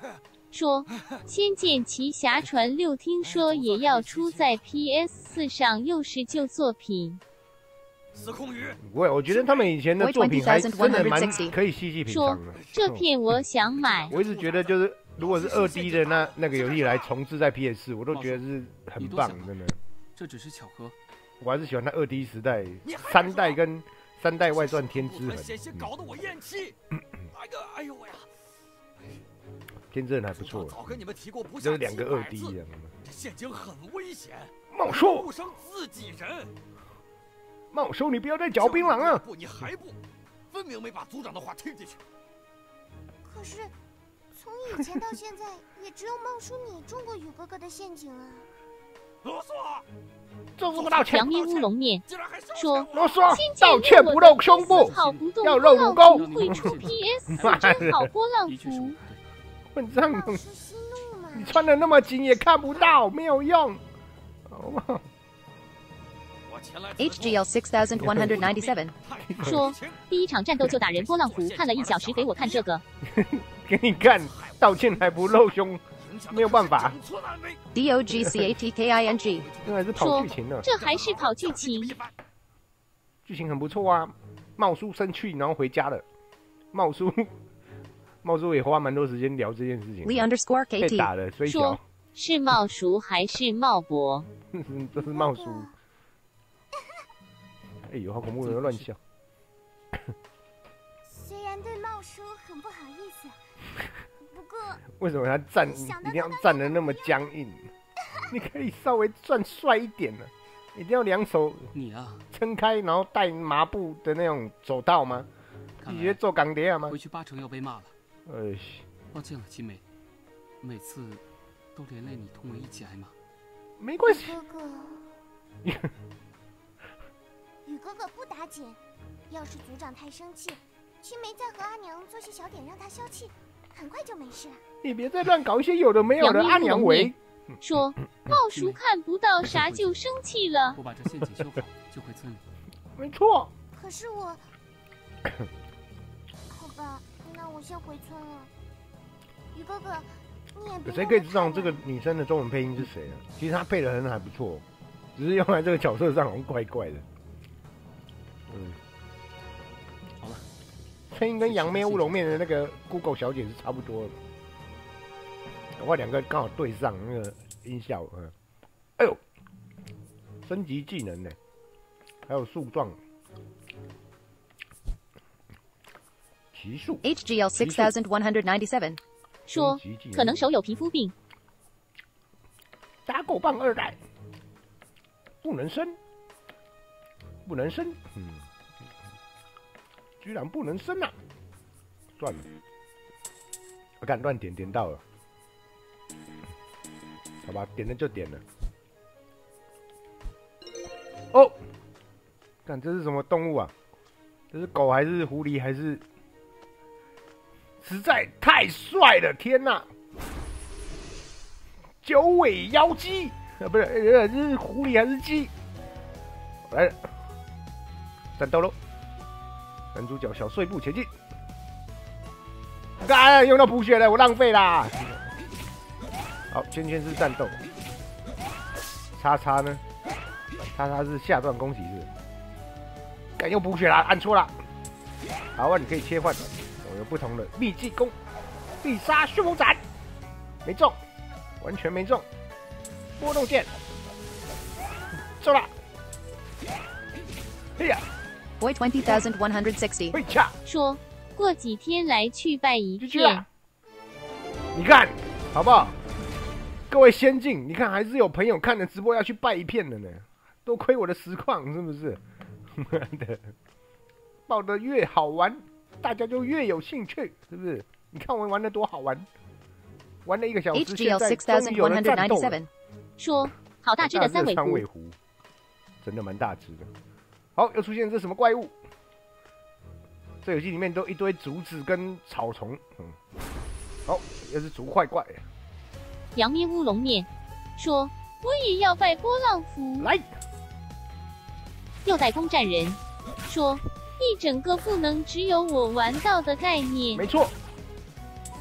说《仙剑奇侠传六》听说也要出在 PS 四上，又是旧作品。司空宇，我我觉得他们以前的作品还真的蛮可以细细品说尝的。这片我想买，我一直觉得就是，如果是二 D 的那那个游戏来重置在 PS 四，我都觉得是很棒，真的。这只是巧合。我还是喜欢他二 D 时代三代跟三代外传天之痕，险些搞得我咽气。哎个，哎呦喂呀！天之痕还不错，早跟你们提过不是两个二 D 的这陷阱很危险，茂叔误伤自己人。茂叔，你不要再嚼槟榔了。不，你还不，分明没把族长的话听进去。可是，从以前到现在，也只有茂叔你中过宇哥哥的陷阱啊。啰嗦！就是不道歉杨。面乌龙面说啰嗦道歉不露胸部好不动要露乳沟会出 PS 妈的真好波浪符。混账！你穿的那么紧也看不到，没有用，好吗？HGL 6,197. 说第一场战斗就打人波浪湖，看了一小时，给我看这个。给你看，道歉还不露胸，没有办法，D-O-G-C-A-T-K-I-N-G. 这 还是跑说剧情呢。这还是跑剧情。剧情很不错啊。茂叔生气，然后回家了。茂叔，茂叔也花蛮多时间聊这件事情。Lee underscore 被 KT. 打了，所以说，是茂叔还是茂博？这是茂叔。哎呦，好恐怖，有人乱笑。虽然对茂叔很不好意思，不过 为什么他站一定要站的那么僵硬？你可以稍微站帅一点的，一定要两手你啊，撑开，然后带麻布的那种走道吗？你觉得做港碟啊吗？回去八成要被骂了。哎，抱歉了，青梅，每次都连累你同我一起挨骂。没关系。哥哥，宇哥哥不打紧，要是组长太生气，青梅再和阿娘做些小点让他消气，很快就没事了。你别再乱搞一些有的没有的阿娘为。说茂叔看不到啥就生气了。我把这陷阱修好，就回村里。没错。可是我，好吧，那我先回村了。宇哥哥，你也别谁可以知道这个女生的中文配音是谁啊？其实她配的很还不错，只是用来这个角色上好像怪怪的。嗯，好了，声音跟杨面乌龙面的那个 Google 小姐是差不多的。我两个刚好对上那个音效，嗯，哎呦，升级技能呢，还有树状，奇数 HGL 6,197. 说可能手有皮肤病。打狗棒二代。不能生，不能生，嗯，居然不能升啊！算了，我敢乱点点到了，好吧，点了就点了。哦，看这是什么动物啊？这是狗还是狐狸还是？实在太帅了！天哪！九尾妖姬啊，不是，这是狐狸还是鸡？来，战斗喽！男主角小碎步前进。啊，用到补血了，我浪费啦。好，圈圈是战斗。叉叉呢？叉叉是下段攻击是。敢用补血啦，按错了。好啊，你可以切换。我有不同的秘技攻，必杀旋风斩，没中，完全没中。波动剑，中了。哎呀 Boy 20,160. 会掐。说过几天来去拜一去啊遍。你看好不好？各位先进，你看还是有朋友看了直播要去拜一片的呢，多亏我的实况是不是？妈的，报的越好玩。大家就越有兴趣，是不是？你看我玩的多好玩，玩了一个小时现在终于有了战斗了 6,197. 说好大只的三尾狐三尾，狐，真的蛮大只的。好，又出现这什么怪物？这游戏里面都一堆竹子跟草丛，嗯，好，又是竹坏怪，杨咩乌龙面说：“我也要拜波浪符。”来，又代攻战人说：“一整个不能只有我玩到的概念。”没错，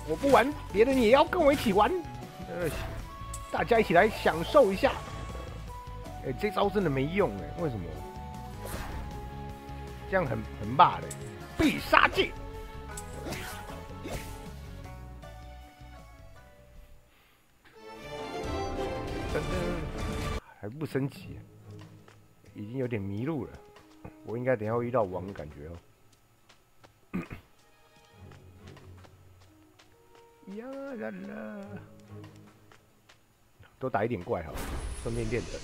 我不玩，别人也要跟我一起玩，呃，大家一起来享受一下。哎、这招真的没用哎，为什么？这样很很骂的，必杀技。还不升级，已经有点迷路了。我应该等下会遇到王的，感觉哦。呀啦啦，多打一点怪好了，顺便练等。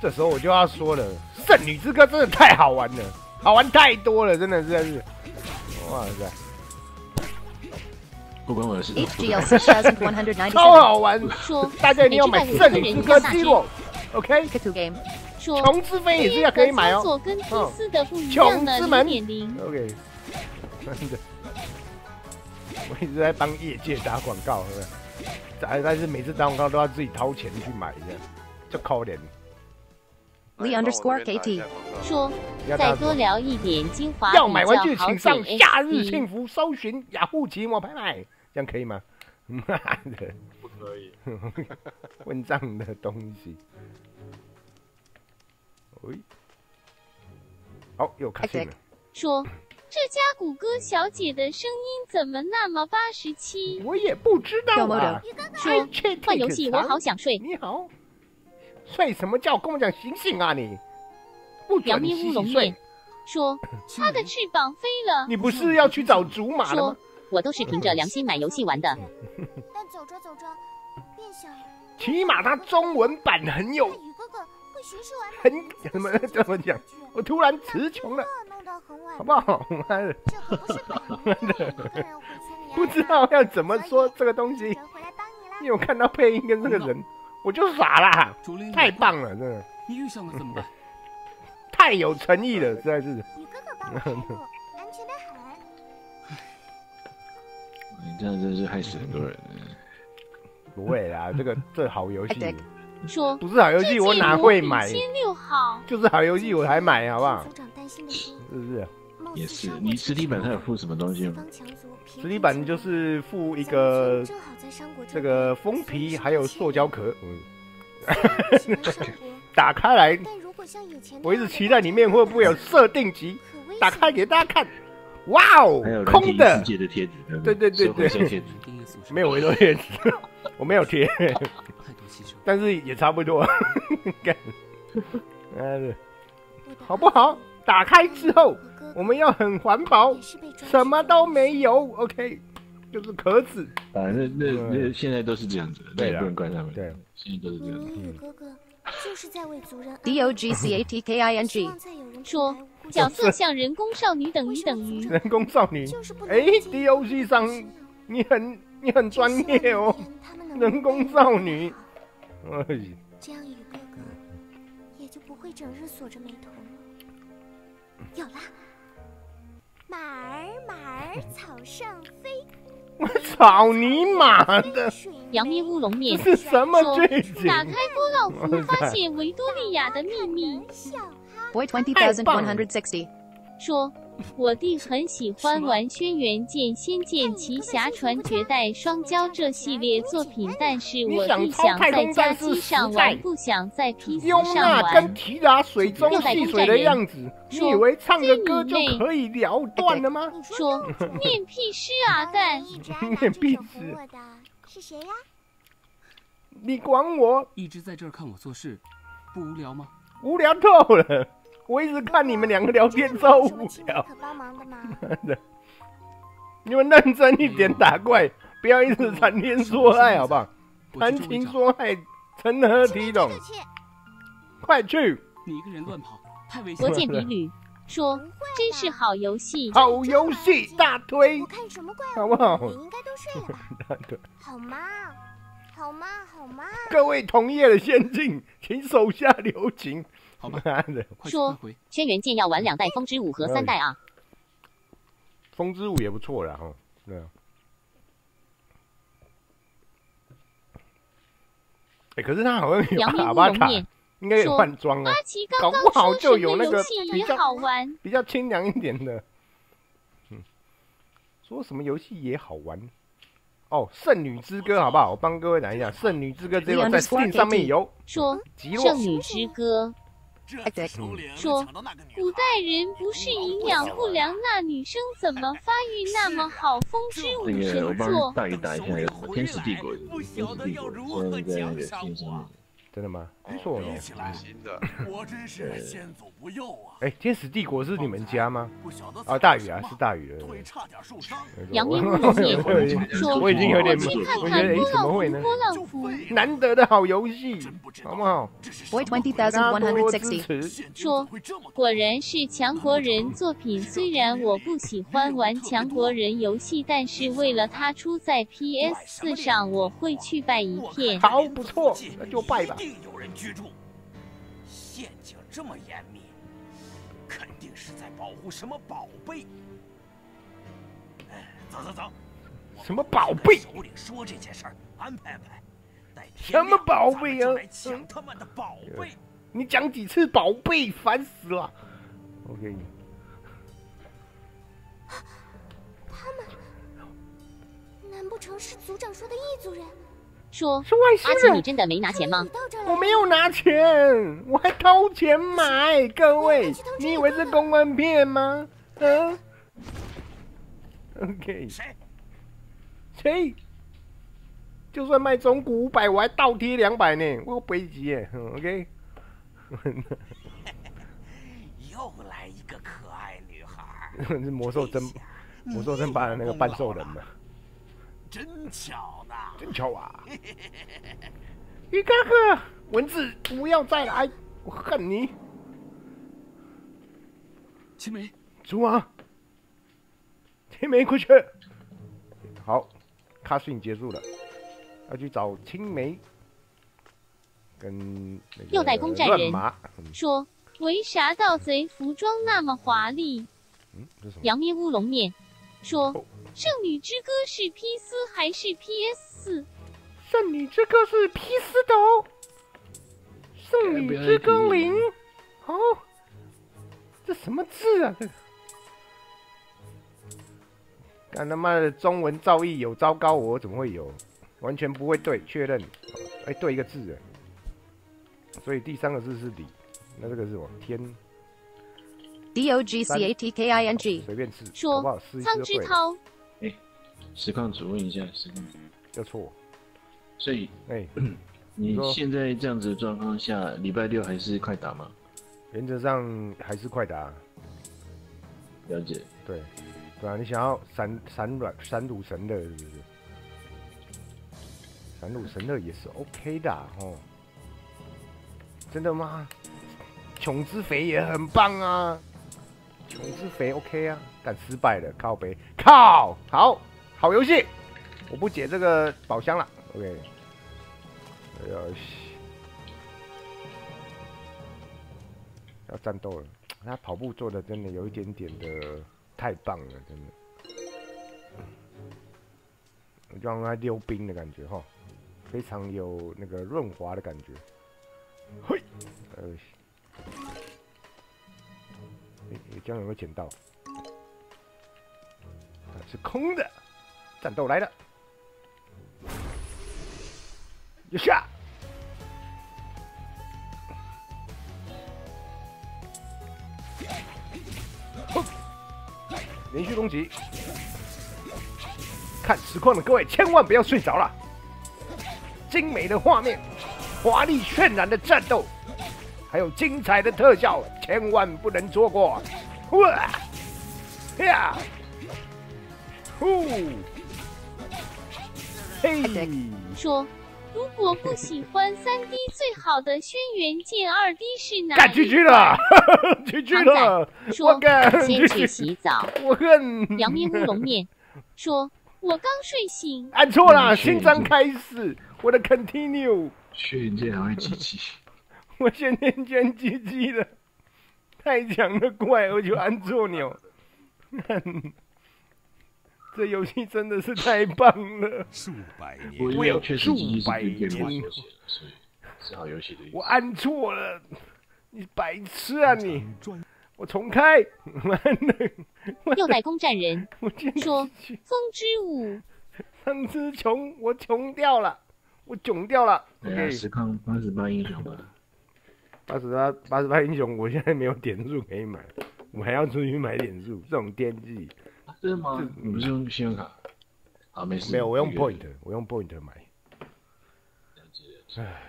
这时候我就要说了，《圣女之歌》真的太好玩了，好玩太多了，真的实在是，哇塞，不关我的事。HGL 6197. 超好玩！说大家一定要买《圣女之歌》。OK，K2 Game. 说琼之飞也是要可以买哦。操作跟 T 四的不一样的零之门。OK，真的，我一直在帮业界打广告，是不是？但但是每次打广告都要自己掏钱去买，这样就可怜。Lee underscore KT. 说再多聊一点精华要买玩具请上夏日幸福搜寻雅虎奇摩拍卖，这样可以吗？妈的，不可以。混账的东西。喂，好，又开心了。说这家谷歌小姐的声音怎么那么八十七？我也不知道啊。说换游戏我好想睡。你好，睡什么觉？跟我讲醒醒啊你！不准杨咩乌龙洗洗睡。说 他的翅膀飞了。你不是要去找竹马了吗？我都是凭着良心买游戏玩的。但走着走着，变小起码它中文版很有雨哥哥会巡视完很怎么怎么讲？我突然词穷了，弄到很晚，好不好？妈的，这可不是本妈的，一个人回村里 不知道要怎么说这个东西。你有看到配音跟这个人，我就傻啦，太棒了，真的你遇上了怎么办？太有诚意了，实在是。你哥哥帮我开路，安全的很。你这样真是害死很多人。不会啦，这个这好游戏，说不是好游戏我哪会买？千六好。就是好游戏我才买，好不好？组长担心的是，是不是？也是，你实体版它有附什么东西吗？实体版就是附一个这个封皮，还有塑胶壳，嗯，打开来，我一直期待里面会不会有设定集，打开给大家看，哇哦空的世，界的贴纸，对对对对，没有回收贴纸，我没有贴，但是也差不多，干，呃，好不好？打开之后，我们要很环保，什么都没有，OK，就是壳子。啊，那那那现在都是这样子，那对啦也不能怪他们。对，现在都是这样哥哥就是在为族人 D O G C A T K I N G. 说角色像人工少女等于等于。人工少女，哎，DOC 上你很你很专业哦，人工少女，哎，这样雨哥哥也就不会整日锁着眉头了。有了，马儿马儿草上飞，我操你妈的！杨咩乌龙面这是什么说剧情打开波浪符，发现维多利亚的秘密。Boy 20,160. 说，我弟很喜欢玩《轩辕剑》《仙剑奇侠传绝代双骄》这系列作品，但是我弟想在家机上玩，不想在 PC 优上娜跟。提拉水中戏水的样子，你以为唱个歌就可以了断了吗？说面屁师啊蛋，面壁纸，我的是谁呀？你管我？一直在这儿看我做事，不无聊吗？无聊透了！我一直看你们两个聊天超无聊。可帮忙的吗？你们认真一点打怪，不要一直谈天说爱，好不好？谈情说爱，成何体统？快去！你一个人乱跑，太危险国了。见比吕说，真是好游戏。好游戏大推，看什么怪好不好？你应该都睡了吧？好吗？好吗？好吗？各位同业的先进，请手下留情，好吧，说。轩辕剑要玩两代风之舞和三代啊。风之舞也不错啦，哈，对啊。哎、可是他好像有阿巴塔，应该有说换装哦阿，奇刚搞不好就有那个游戏也比较好玩，比较清凉一点的。嗯，说什么游戏也好玩哦，《圣女之歌》好不好？我帮各位讲一下，《圣女之歌》这个在 Steam 上面有。说圣女之歌。说，古代人不是营养不良，那女生怎么发育 那么好？风之舞那个我神作帮，大鱼打一下那个《天使帝国》，《天使帝国》现在在那个 Steam 上面。真的吗？不错哦。新的，我真是先祖不佑啊！哎，《天使帝国》是你们家吗不晓得？啊，大宇啊，是大宇的。腿差点受伤。杨幂乌龙面说，我已经有点，去看我觉得哎，看波怎么会呢？浪符波浪符。难得的好游戏，好不好家多多支 20,160. 持。说，果然是强国人作品。虽然我不喜欢玩强国人游戏，但是为了他出在 PS 四上，我会去拜一片。好，不错，那就拜吧。一定有人居住。陷阱这么严密，肯定是在保护什么宝贝。哎，走走走，什么宝贝？首领说这件事儿，安排安排。什么宝贝啊咱们抢他们的宝贝。你讲几次宝贝，烦死了。OK，他们难不成是族长说的异族人？说，是外星阿奇，你。真的没拿钱吗我没有拿钱，我还掏钱买。各位，你以为是公关片吗？嗯？OK，谁？谁？就算卖中古五百，我还倒贴两百呢，我有背急耶。嗯 OK，又来一个可爱女孩 魔兽争魔兽争霸的那个半兽人嘛？真巧呢。真巧啊！鱼哥哥，蚊子不要再来，我恨你！青梅，猪王，青梅快去！好，卡讯结束了，要去找青梅跟那个右代攻占人说，为啥盗贼服装那么华丽？嗯，这是什么？杨面乌龙面说，哦《圣女之歌》是 P 四还是 PS 四？圣女之歌是 P 四的哦，圣女之歌零，哦，这什么字啊？这个，干他妈的中文造诣有糟糕，我怎么会有？完全不会对，确认，哎，对一个字哎，所以第三个字是李，那这个是我？天，D O G C A T K I N G. 随便试，好说不好？试一苍试就对了，之涛实况主问一下，实况主，要错，所以哎，你说现在这样子的状况下，礼拜六还是快打吗？原则上还是快打，了解。对，对啊，你想要闪闪软闪赌神的，是不是？闪赌神的也是 OK 的啊哦。真的吗？穷之肥也很棒啊，穷之肥 OK 啊，但失败了，靠背靠，好好游戏，我不解这个宝箱了，OK。哎呀，要战斗了。他跑步做的真的有一点点的太棒了，真的，就让他溜冰的感觉哈，非常有那个润滑的感觉。嘿，呃，诶诶这样有没有捡到？啊，是空的，战斗来了，有下。连续攻击，看实况的各位千万不要睡着了。精美的画面，华丽渲染的战斗，还有精彩的特效，千万不能错过。哇呀，呼，嘿，说，如果不喜欢三 D，最好的轩辕剑二 D 是哪干去去了 了，说先去洗澡。我恨杨面乌龙面说，我刚睡醒。按错了，嗯新章开始，我的 continue。轩辕剑还会集气，我先天捐鸡鸡了，太强的怪我就按错钮。这游戏真的是太棒了！数百年，我有数百年是好游戏的。我按错了，你白痴啊你！我重开，完了，右乃公战人我今说：“风之舞，上次穷，我穷掉了，我囧掉了。对啊实况八十八英雄吧。八十八八十八英雄，我现在没有点数可以买，我还要出去买点数，这种天气。啊真的吗？你不是用信用卡？啊，没事。没有，我用 point，我用 point 买。唉，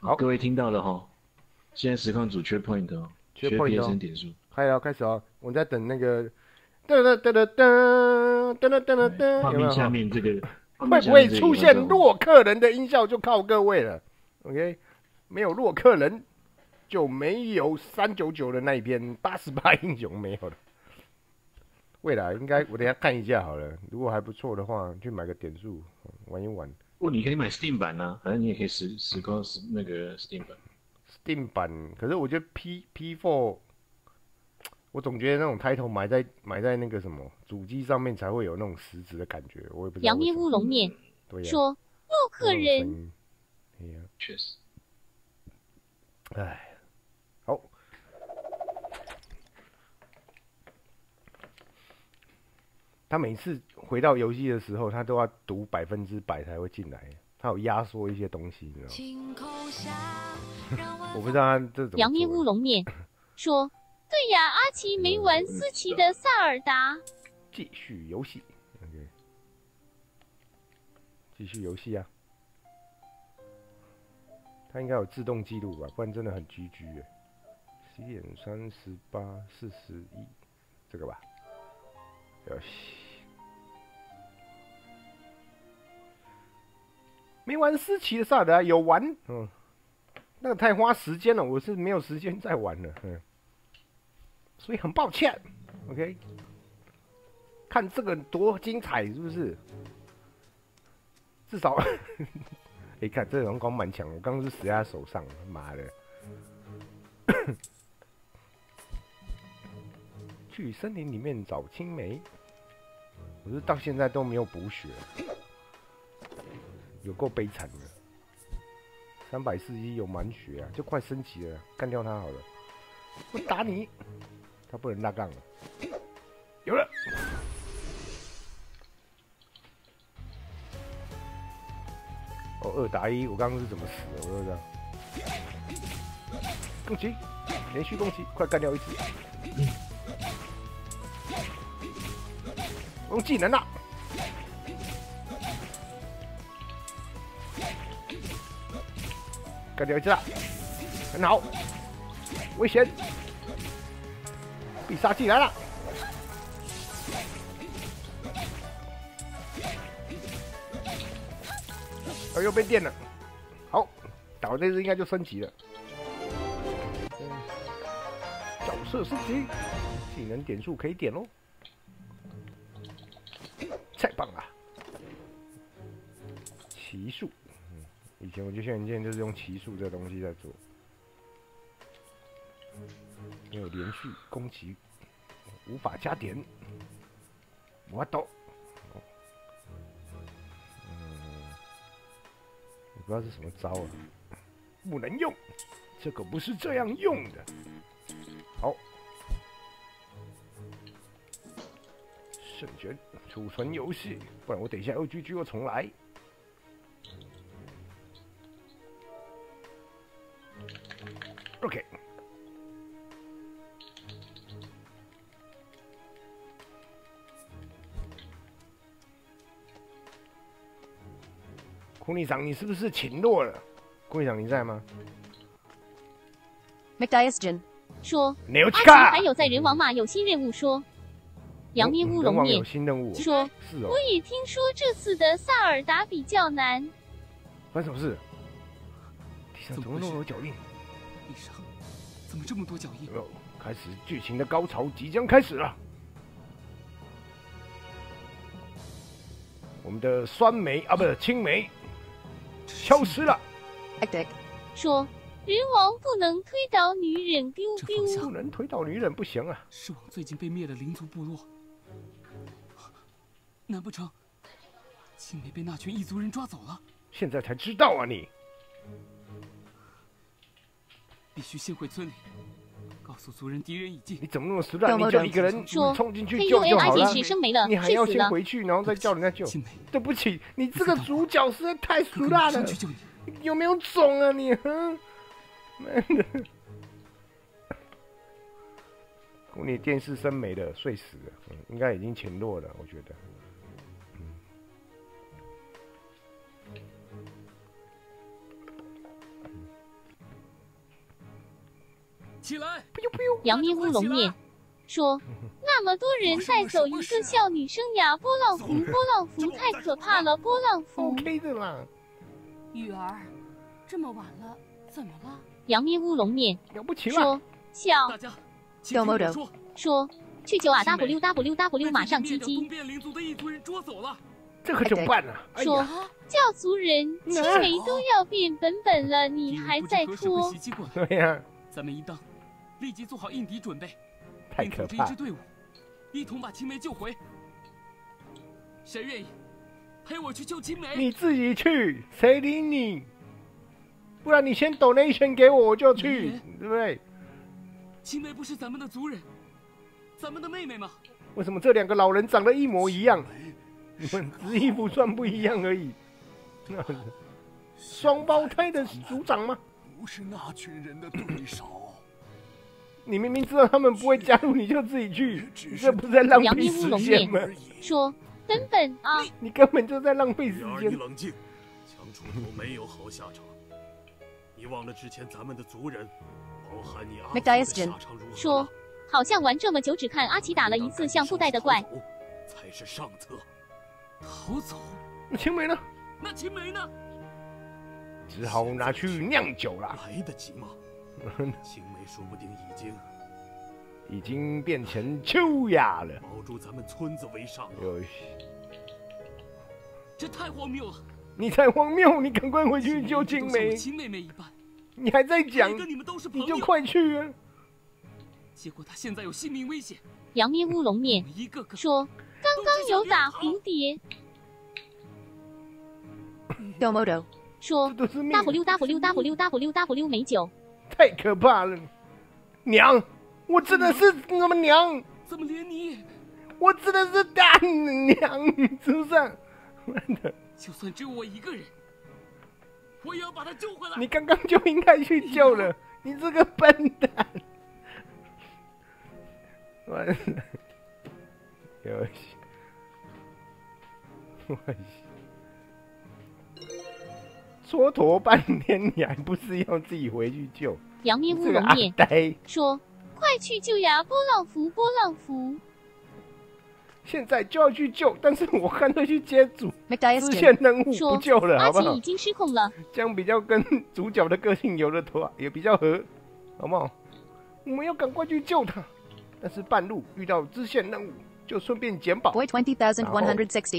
好，各位听到了哈，现在实况组缺 point 哦，缺 point 哦 PSN 点数。开了，开始哦，我在等那个噔噔噔噔噔噔噔噔噔，有没有画面？下面这个会不会出现洛克人的音效？就靠各位了。OK，没有洛克人就没有三九九的那一篇八十八英雄没有了。未来应该我等一下看一下好了，如果还不错的话，去买个点数玩一玩。不，你可以买 Steam 版呐、反正你也可以实实光实那个 Steam 版。Steam 版，可是我觉得 P P Four，我总觉得那种 title 买在埋在那个什么主机上面才会有那种实质的感觉，我也不知道杨面。乌龙面对呀、说：“洛克人，哎呀，确实。唉，他每次回到游戏的时候，他都要读百分之百才会进来，他有压缩一些东西，你知道吗？我不知道他这怎么杨面乌龙面说：“对呀，阿奇没玩思琪的萨尔达。继续游戏，OK，继续游戏啊。他应该有自动记录吧，不然真的很 GG 哎。十点三十八四十一，这个吧。游戏没玩思琪的萨尔达，有玩，嗯，那个太花时间了，我是没有时间再玩了，嗯，所以很抱歉，OK。看这个多精彩，是不是？至少，哎、看这人光蛮强，我刚刚是死在他手上，妈的！去森林里面找青梅，我是到现在都没有补血，有够悲惨的。三百四十一有满血啊，就快升级了，干掉他好了。我打你，他不能拉杠了。有了。哦，二打一，我刚刚是怎么死的？我就这样。攻击，连续攻击，快干掉一只。用技能了。干掉一只了，很好。危险，必杀技来了。哦，又被电了。好，打完这只应该就升级了。角色升级，技能点数可以点喽。奇术，嗯，以前我就轩辕剑就是用奇术这东西在做，没有连续攻击，无法加点。我懂。嗯不知道是什么招啊，不能用，这个不是这样用的。好，圣泉储存游戏，不然我等一下又 GG 又重来。库里长，你是不是请落了？库里长，你在吗？McDiasgen 说：“阿奇牛去看还有在人王马有新任务说。”杨面乌龙面有新任务哦说：“是哦我也听说这次的萨尔达比较难。发生什么事？地上怎么那么多脚印？地上怎么这么多脚印？哦，开始剧情的高潮即将开始了。我们的酸梅啊，不是青梅，消失了。说人王不能推倒女人丢丢。不能推倒女人不行啊！是王最近被灭的灵族部落。难不成青梅被那群异族人抓走了？现在才知道啊你！必须先回村里，告诉族人敌人已尽。你怎么那么实在？你就一个人冲进去救就好了。你还要先回去，然后再叫人家救。对不起，你这个主角实在太俗辣了。有没有种啊你？哼！妈的！你电视声没了，睡死了。嗯，应该已经前落了，我觉得。起来！杨幂乌龙面说：“那么多人带走一个少女生涯，波浪符，波浪符太可怕了，波浪符。” OK 的啦。雨儿，这么晚了，怎么了？杨幂乌龙面了不起说：“笑。”大家，有没有说去救啊？W W W，马上击击。东边灵族的异族人捉走了，这可怎么办呢？说教族人青梅都要变本本了，你还在拖？对呀，咱们一当。立即做好应敌准备，太可怕！一支队伍，一同把青梅救回。谁愿意陪我去救青梅？你自己去，谁理你？不然你先抖那一拳给我，我就去，对不对？青梅不是咱们的族人，咱们的妹妹吗？为什么这两个老人长得一模一样？你们只衣服算不一样而已。双胞胎的族长吗？不是那群人的对手。你明明知道他们不会加入，你就自己去，这不是在浪费时间吗？说根本啊，你根本就在浪费时间。冷静，强主图没有好下场。你忘了之前咱们的族人，包含你阿的下场如何？说好像玩这么久，只看阿奇打了一次像布袋的怪，才是上策。逃走？那青梅呢？那青梅呢？只好拿去酿酒了。来得及吗？青梅说不定已经已经变成秋雅了。保住咱们村子为上。这太荒谬了！你太荒谬！你赶快回去救青梅。亲妹妹一般。你还在讲？你们都是你就快去啊！结果他现在有性命危险。杨面乌龙面一个个说：“刚刚有打蝴蝶。” Domodo 说：“W W W W W 美酒。”太可怕了，娘！我真的是那么娘？怎么连你？我真的是大娘，是不是？妈的！就算只有我一个人，我也要把他救回来。你刚刚就应该去救了，你这个笨蛋！完了，游戏，我蹉跎半天，你还不是要自己回去救？杨幂乌龙面说：“快去救呀！波浪符，波浪符！现在就要去救，但是我干脆去接主支线任务，不救了，好不好？阿奇已经失控了，这样比较跟主角的个性有的妥，也比较合，好不好？我们要赶快去救他，但是半路遇到支线任务，就顺便捡宝，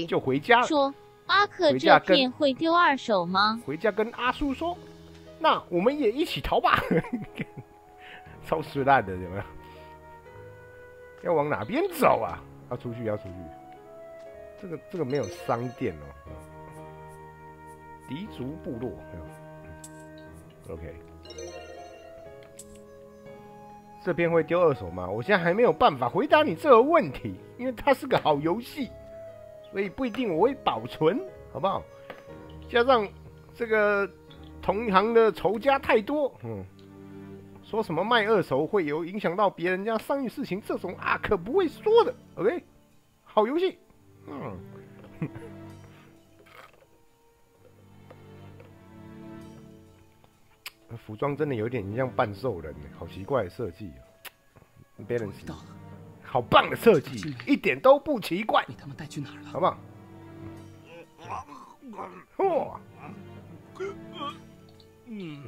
就回家了。”说。阿克这片会丢二手吗？回家跟阿叔说，那我们也一起逃吧。超实烂的，有没有？要往哪边走啊？要出去，要出去。这个这个没有商店哦。敌族部落，OK。这边会丢二手吗？我现在还没有办法回答你这个问题，因为它是个好游戏。所以不一定我会保存，好不好？加上这个同行的仇家太多，嗯，说什么卖二手会有影响到别人家商业事情，这种啊可不会说的。OK，好游戏，嗯。服装真的有点像半兽人，好奇怪的设计啊！别人知道。好棒的设计，一点都不奇怪。你他们带去哪儿了？好不好？嚯！嗯。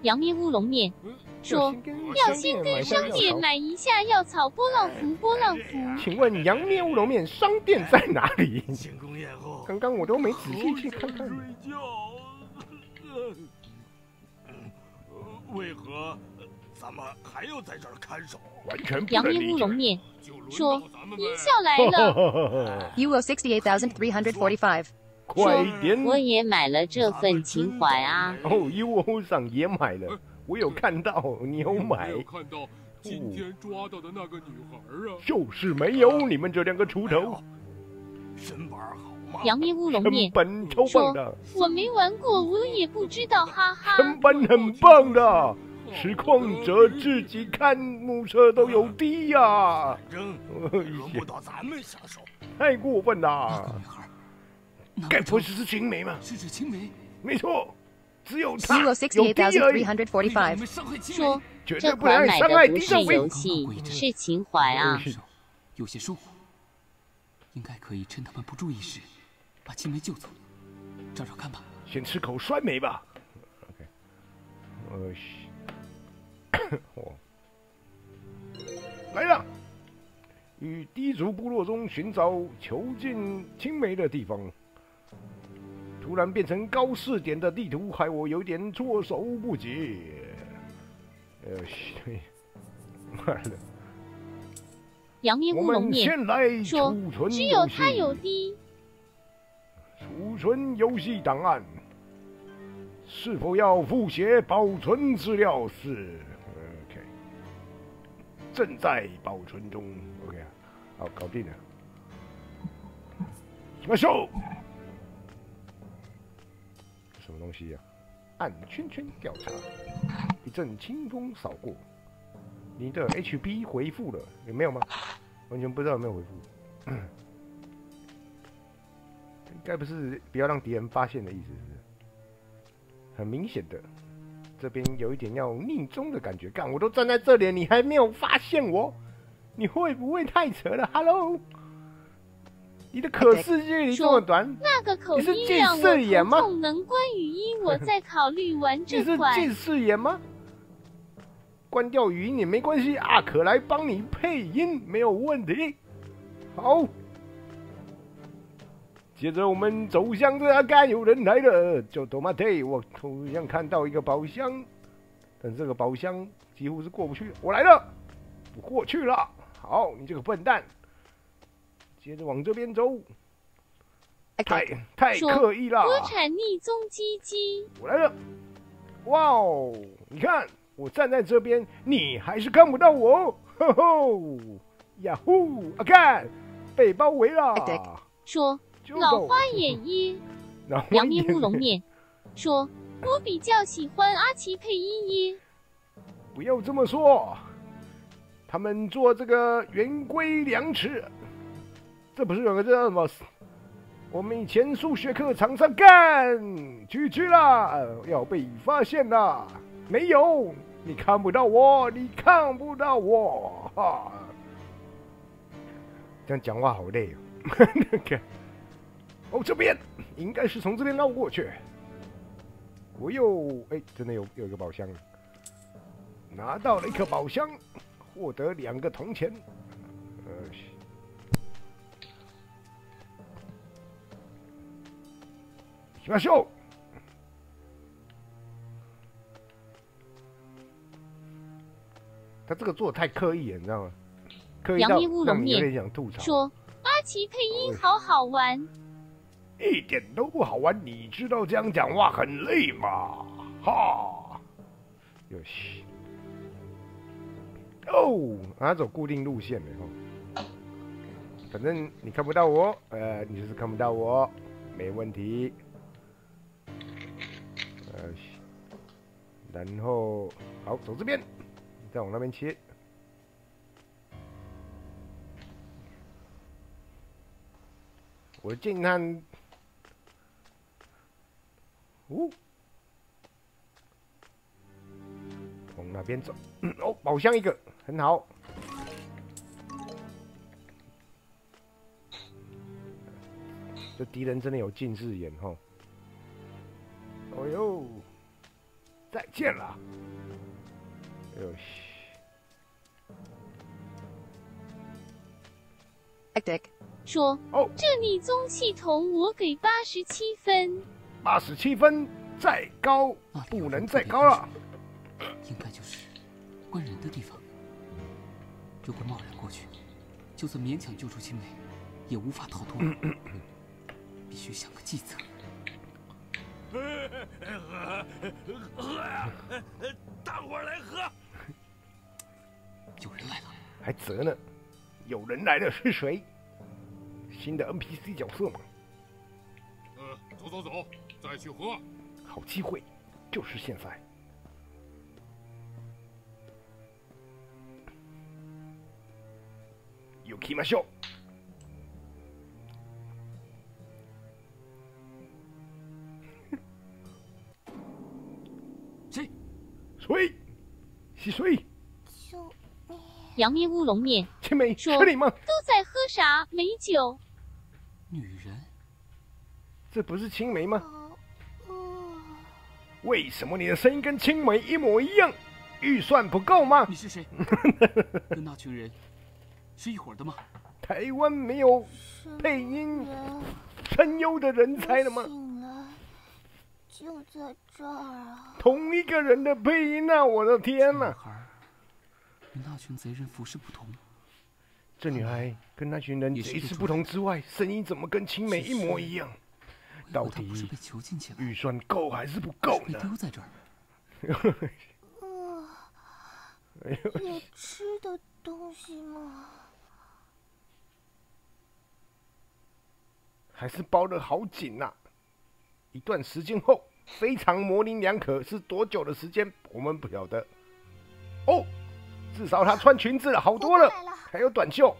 杨咩乌龙面说要先跟商店买一下药草波浪符，波浪符。请问杨面乌龙面商店在哪里？刚刚我都没仔细去看看。为何咱们还要在这儿看守？完全阳面乌龙面说：“音效来了。You owe sixty-eight thousand three hundred forty-five. 快点！我也买了这份情怀啊。哦，UO 上也买了，我有看到，你有买？没有看到今天抓到的那个女孩啊？就是没有，你们这两个出头。身板好吗？阳面乌龙面本超棒说的，：“我没玩过，我也不知道，哈哈。成本很棒的。实况者自己看目测都有低呀、扔，哎轮不到咱们下手。太过分了！该不会是青梅吗？是指青梅？没错，只有他有低而已。说绝对这不能款买伤害的不是敌人游戏，是情怀啊。有些疏忽，应该可以趁他们不注意时，把青梅救走。找找看吧。先吃口酸梅吧。OK，呃，哦，来了，与低族部落中寻找囚禁青梅的地方。突然变成高视点的地图，害我有点措手不及。呃，嘘妈的！阳面我们乌龙面先来说储存：“只有他有低。储存游戏档案，是否要复写保存资料是？OK，正在保存中。OK，好，搞定了。什么手？什么东西呀、按圈圈调查，一阵清风扫过，你的 HP 回复了，有没有吗？完全不知道有没有回复。应该不是不要让敌人发现的意思，是？很明显的，这边有一点要逆中的感觉。干，我都站在这里，你还没有发现我？你会不会太扯了？Hello，你的可视距离这么短，那个口你是近音让视眼吗我头痛，能关语音，我在考虑玩 你是这款。近视眼吗？关掉语音也没关系，阿可来帮你配音，没有问题。好，接着我们走向这该有人来了，就 t o m a t 我同样看到一个宝箱，但这个宝箱几乎是过不去。我来了，我过去了。好，你这个笨蛋，接着往这边走。太太刻意了。国产逆宗鸡鸡，我来了！哇哦，你看我站在这边，你还是看不到我。吼吼，呀呼！阿甘，被包围了。说就 老花眼耶。然后阳面乌龙 面说，我比较喜欢阿奇配音耶。不要这么说，他们做这个圆规量尺，这不是有个叫什么？我们以前数学课常常干，去去啦，要被发现了。没有，你看不到我，你看不到我，哈。这样讲话好累哦。那个，哦，这边应该是从这边绕过去。我又哎，真的有有一个宝箱，拿到了一颗宝箱，获得两个铜钱。呃，行吧，秀。他这个做的太刻意了，你知道吗？刻意到阳面乌龙让你有点面想吐槽。说，阿奇配音好好玩。一点都不好玩，你知道这样讲话很累吗？哈，有戏。哦，啊，走固定路线的哈。反正你看不到我，呃，你就是看不到我，没问题。呃，然后好走这边，再往那边切。我的静探，哦，往那边走。哦，宝箱一个，很好。这敌人真的有近视眼哈。哦呦，再见了。呦，Hectic. 说哦，这逆宗系统我给八十七分。八十七分，再高不能再高了。应该就是关人的地方。如果贸然过去，就算勉强救出青梅，也无法逃脱。必须想个计策。喝喝呀！大伙儿来喝。有人来了，还折呢。有人来的是谁？新的 NPC 角色吗？呃，走走走，再去喝。好机会，就是现在。有 a s h o 谁？谁？是谁？杨面乌龙面青梅，说是你吗？都在喝啥？美酒。女人？这不是青梅吗？为什么你的声音跟青梅一模一样？预算不够吗？你是谁？跟那群人是一伙的吗？台湾没有配音声优的人才了吗？就在这儿啊！同一个人的配音啊！我的天呐！与那群贼人服饰不同。这女孩跟那群人贼是不同之外，声音怎么跟青梅一模一样？到底预算够还是不够呢？丢在这儿。有吃的东西吗？还是包的好紧呐、一段时间后，非常模棱两可，是多久的时间我们不晓得。哦，至少她穿裙子了好多了，还有短袖，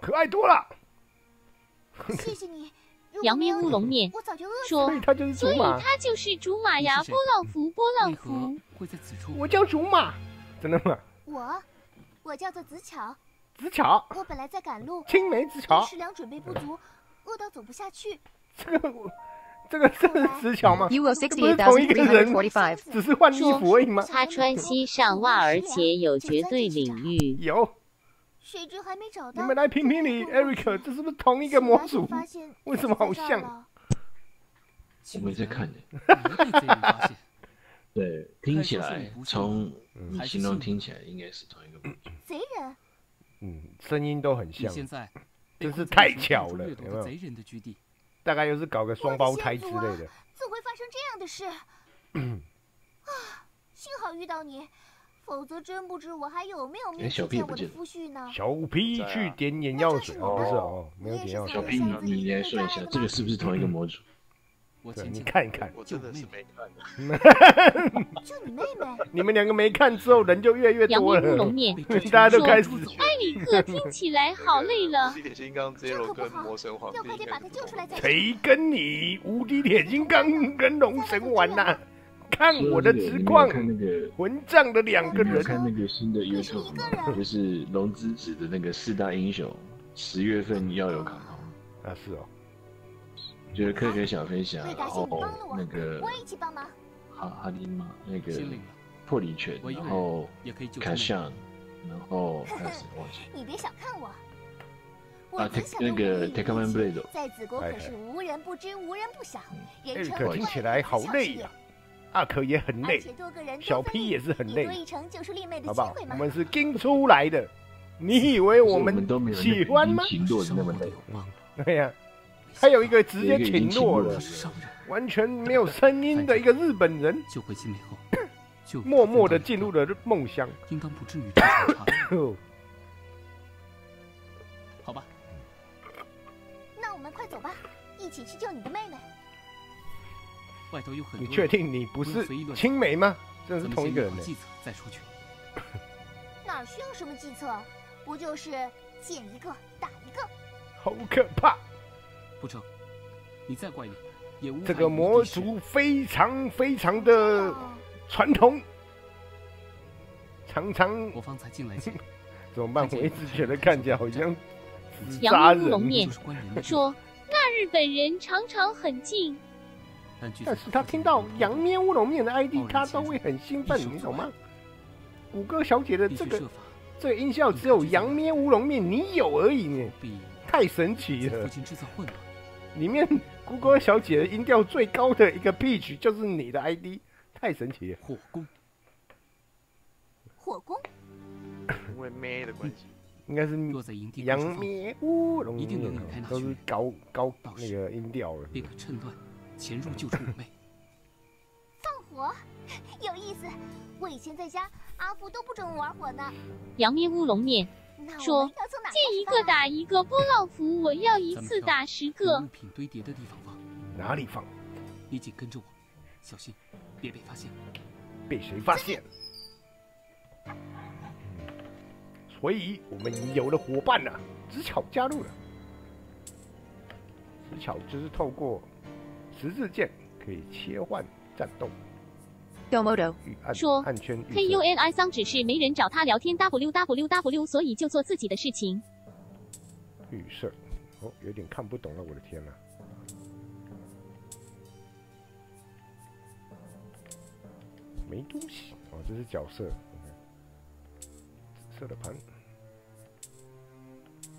可爱多了。谢谢你。杨面乌龙面我早就饿死说所以他就是，所以竹马他就是竹马呀！波浪符，波浪符。会在此处？我叫竹马，真的吗？我，我叫做子巧。子巧，我本来在赶路，青梅子巧但食粮准备不足，饿到走不下去。这个我这个这是子巧吗这不是同一个人，只是换衣服而已吗？他穿西上袜，而且有绝对领域。有，谁知还没找到。你们来评评理，Eric，这是不是同一个模组？为什么好像？我们在看呢。对，听起来从嗯你形容听起来应该是同一个模组。贼人，嗯，声音都很像，现在真是太巧了，有没有贼？人的居地。大概又是搞个双胞胎之类的。怎会发生这样的事？啊，幸好遇到你，否则真不知我还有没有哎面去见我的夫婿呢。小皮去点眼药水哦，不是哦，没有点药水。小皮，你你来说一下，这个是不是同一个模组？对，你看一看，我真的是没看。就你妹妹，你们两个没看之后，人就越来越多了面乌龙面，大家都开始。埃里克听起来好累了。地铁金刚 Zero 跟魔神皇帝要快点把他救出来才行。谁跟你无敌铁金刚跟龙神玩呐、看我的实你况，看那个混账的两个人。看那个新的 YouTube 吗？就是龙之子的那个四大英雄，十月份要有卡通。啊，是哦。就是科学小飞侠，然后那个我也一起帮忙。哈哈尼玛那个破里拳，然后卡出夏，然后还有谁忘记？你别小看我，我那个的武艺 Tekkaman Blade 在子国可是无人不知、无人不晓，人称听起来好累呀、阿可也很累小 P 也是很累好不好。我们是跟出来的，你以为我我们喜欢吗？对呀、还有一个直接请落了完全没有声音的一个日本人，救回青梅后，就默默的进入了梦乡。应当不至于这么差。哦 好吧，那我们快走吧，一起去救你的妹妹。外头有很多。你确定你不是青梅吗？这是同一个人呢。先用好计策再出去。哪需要什么计策？不就是见一个打一个？好可怕！不成，你再怪一点，也无这个魔族非常非常的传统，常常我方才进来前，怎么办？我一直觉得看起来好像杀面乌龙面人。说，那日本人常常很近。但是他听到羊咩乌龙面的 ID，他都会很兴奋，你懂吗？谷歌小姐的这个这个音效只有羊咩乌龙面你有而已呢，太神奇了。里面 谷歌小姐的音调最高的一个 pitch 就是你的 ID，太神奇了。火攻，火攻，因为咩的关系，应该是羊咩乌龙面，都是高高那个音调了。潜入救出五妹。放火，有意思。我以前在家，阿福都不准我玩火呢。杨咩乌龙面说：“见一个打一个波浪符，我要一次打十个。”物品堆叠的地方放。哪里放？你紧跟着我，小心别被发现。被谁发现？所以我们已经有了伙伴了，子巧加入了。子巧就是透过十字键可以切换战斗。说：“K U N I 桑只是没人找他聊天，W W W，所以就做自己的事情。”预设，哦，有点看不懂了，我的天哪！没东西哦，这是角色，紫色的盘，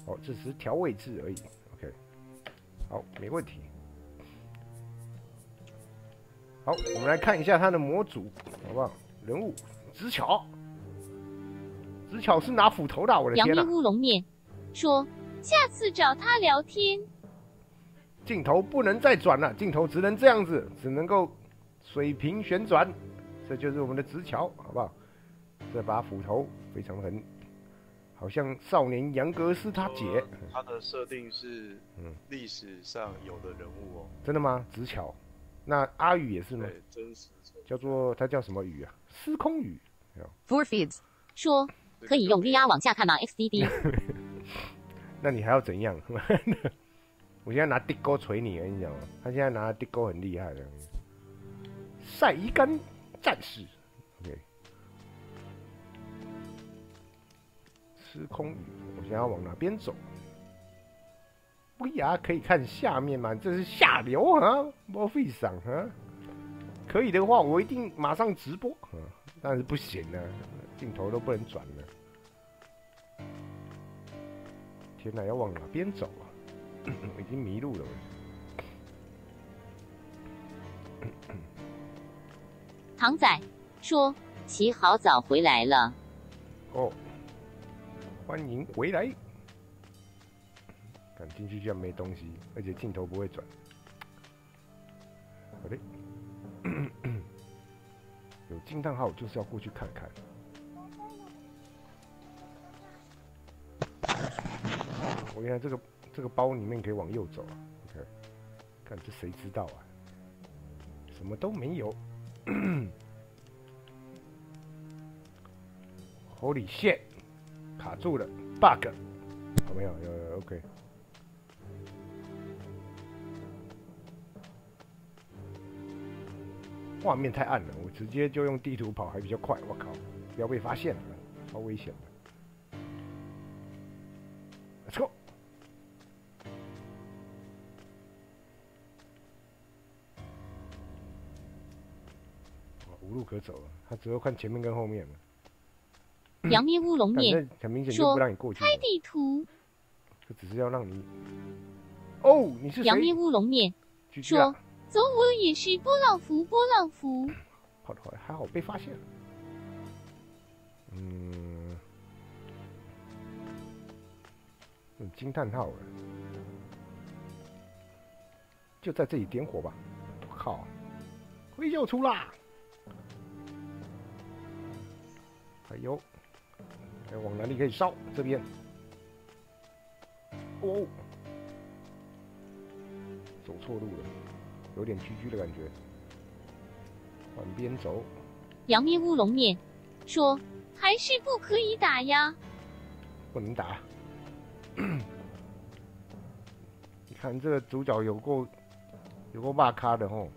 哦，这只是调位置而已，OK，好，没问题。好，我们来看一下他的模组，好不好？人物直巧，直巧是拿斧头的，我的天呐！乌龙面说：“下次找他聊天。”镜头不能再转了，镜头只能这样子，只能够水平旋转。这就是我们的直桥，好不好？这把斧头非常狠，好像少年杨格斯他姐。他的设定是，嗯，历史上有的人物哦。真的吗？直桥？那阿宇也是吗？真实。叫做他叫什么宇啊？司空宇。Four feeds 说可以用 VR 往下看吗？XDD。那你还要怎样？我现在拿地钩锤你，我跟你讲他现在拿地钩很厉害的。晒一干。战士，OK，司空宇，我现在要往哪边走？VR 可以看下面吗？这是下流啊！莫费上啊！可以的话，我一定马上直播啊！但是不行啊，镜头都不能转了。天哪，要往哪边走啊？我 已经迷路了。唐仔说：“洗好澡回来了。”哦，欢迎回来。看进去居然没东西，而且镜头不会转。好的，有惊叹号就是要过去看看。我原来这个这个包里面可以往右走啊。OK，看这谁知道啊？什么都没有。Holy shit！卡住了，bug，有没有？有有 OK。画面太暗了，我直接就用地图跑还比较快。我靠，不要被发现了，超危险的。Let's go。无路可走了，他只有看前面跟后面了。杨咩乌龙面很明显就不让你过去：“开地图。”这只是要让你……哦，你是杨咩乌龙面说：“走，我也是波浪符，波浪符。”跑得快，还好被发现了。嗯，惊叹号了，就在这里点火吧！我靠，灰就出啦！还有。往哪里可以烧？这边。哦，走错路了，有点居居的感觉。往边走。杨咩乌龙面说：“还是不可以打呀。”不能打。你看这个主角有够有够骂咖的吼，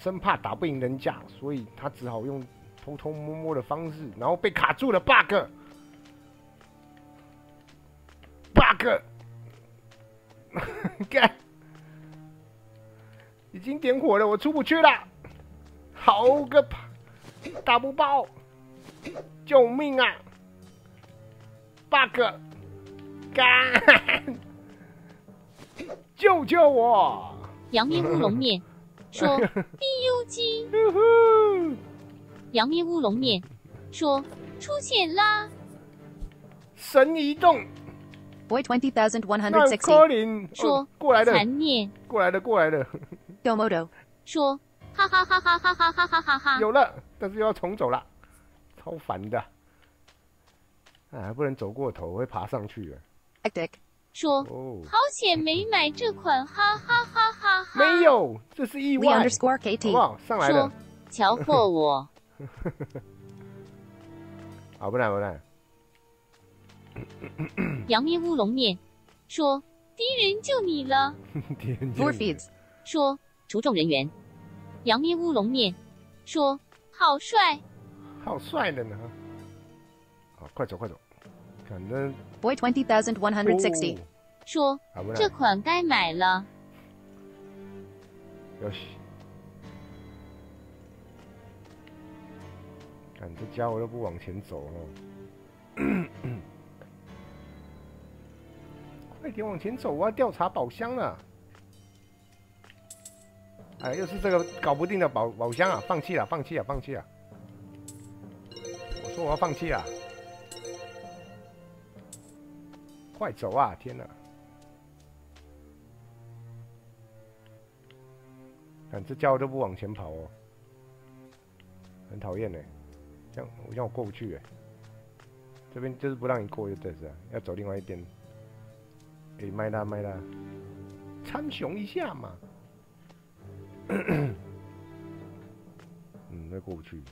生怕打不赢人家，所以他只好用。偷偷摸摸的方式，然后被卡住了，bug，bug，干，经点火了，我出不去了。好个怕，打不爆！救命啊！bug，干！救救我！杨咩乌龙面说：“D U G。”杨咩乌龙面说：“出现啦！”神移动。Boy twenty thousand one hundred sixty 说过来的残念过来的过来的 Domodo 说哈哈哈哈哈哈哈哈哈哈有了，但是又要重走了，超烦的。哎，不能走过头，会爬上去。Hectic 说好险没买这款，哈哈哈哈哈。没有，这是意 We 外。underscore KT 好不好？上来了说。瞧破我。好，不然不然。杨咩乌龙面说：“敌人就你了。Feeds 说：“除众人员。”杨咩乌龙面说：“好帅。好帅的呢。好，快走快走，反正 Boy twenty thousand one hundred sixty 说好不：“然这款该买了。よし。看这家伙又不往前走哦。快点往前走啊！调查宝箱了。哎，又是这个搞不定的宝宝箱啊！放弃了，放弃了，放弃了。我说我要放弃了。快走啊！天哪！看这家伙都不往前跑哦，很讨厌呢。这样我这样我过不去哎。这边就是不让你过，就对是，要走另外一边。哎，卖啦卖啦，参雄一下嘛。嗯，那过不去。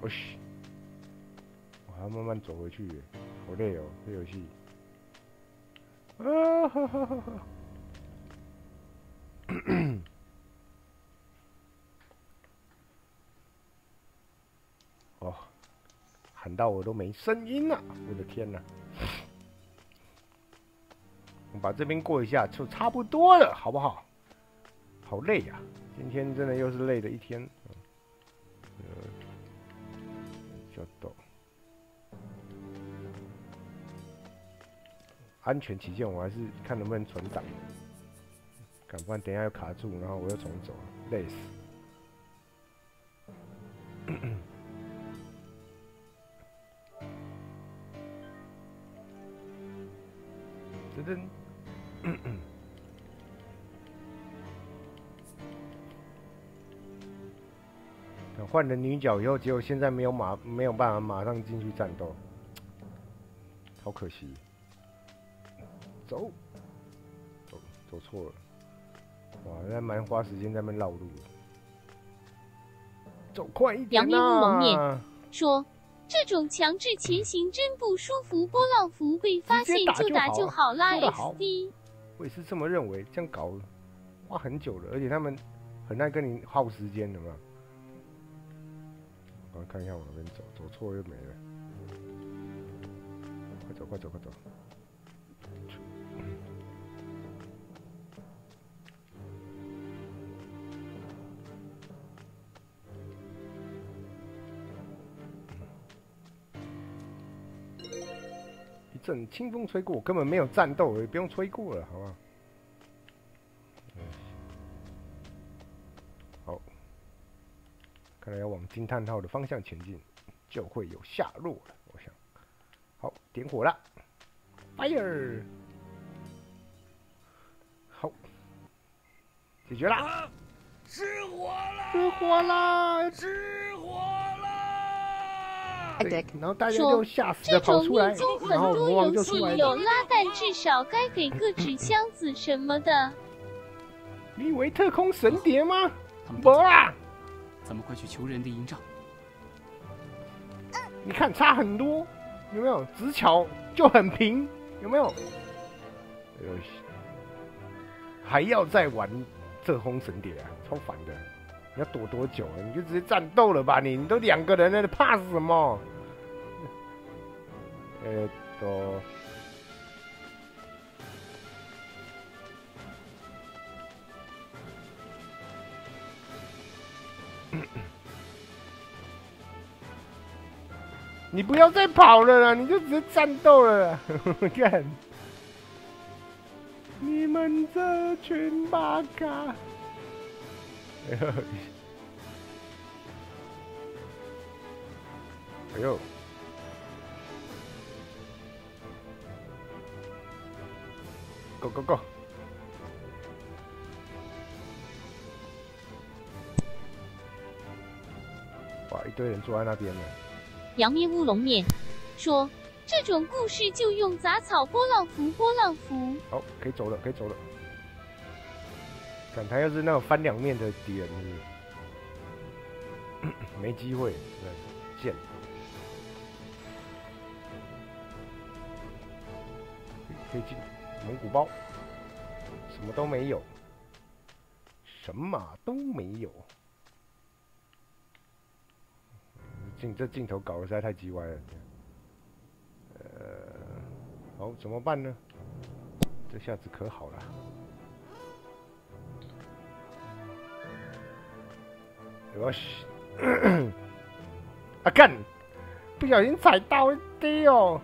我去，我还要慢慢走回去，好累哦，这游戏。啊哈哈哈哈！喊到我都没声音了，我的天哪！我把这边过一下就差不多了，好不好？好累呀、今天真的又是累的一天。呃，就抖。安全起见，我还是看能不能存档。赶不然等下又卡住，然后我又重走，累死。噔噔，等 换了女角以后，结果现在没有马没有办法马上进去战斗，好可惜。走，走走错了，哇，那蛮花时间在那边绕路的。走快一点杨咩乌龙面！说：“这种强制前行真不舒服，波浪符被发现就打就好啦，SD。我也是这么认为，这样搞花很久了，而且他们很爱跟你耗时间的嘛。我看一下往哪边走，走错又没了。快走，快走，快走！阵清风吹过，我根本没有战斗，也不用吹过了，好不好？看来要往惊叹号的方向前进，就会有下落了。我想，好，点火了，fire，好，解决了，失火了！失火了！失火了！对然后大家说就吓死这的跑种出来，很然后多魔王就游戏出来。有拉弹，至少该给个纸箱子什么的。你以为特空神碟吗？不啊！咱们快去求人的营帐。你看差很多，有没有？直桥就很平，有没有？还要再玩这空神碟啊，超烦的！你要躲多久啊？你就直接战斗了吧你！你都两个人了，你怕什么？呃，都。你不要再跑了啦，你就直接战斗了。看，你们这群八嘎！哎呦！Go go go！哇，一堆人坐在那边呢。杨咩乌龙面说：“这种故事就用杂草波浪符，波浪符。”好，可以走了，可以走了。看他又是那种翻两面的敌人，没机会，贱。可以进。蒙古包，什么都没有，什么都没有。镜这镜头搞的实在太叽歪了。呃，好，怎么办呢？这下子可好了。我去，啊干！不小心踩到的哦。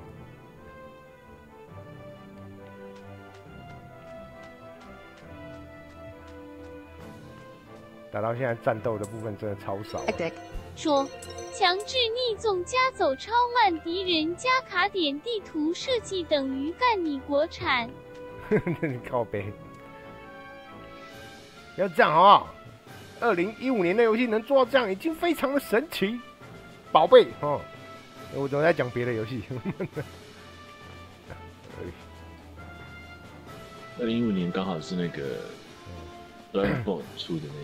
打到现在，战斗的部分真的超少。说强制逆纵加走超慢敌人加卡点地图设计等于干你国产。靠背，要这样好不好？二零一五年的游戏能做到这样，已经非常的神奇。宝贝，哦，我总在讲别的游戏。二零一五年刚好是那个 Bloodborne 出的那。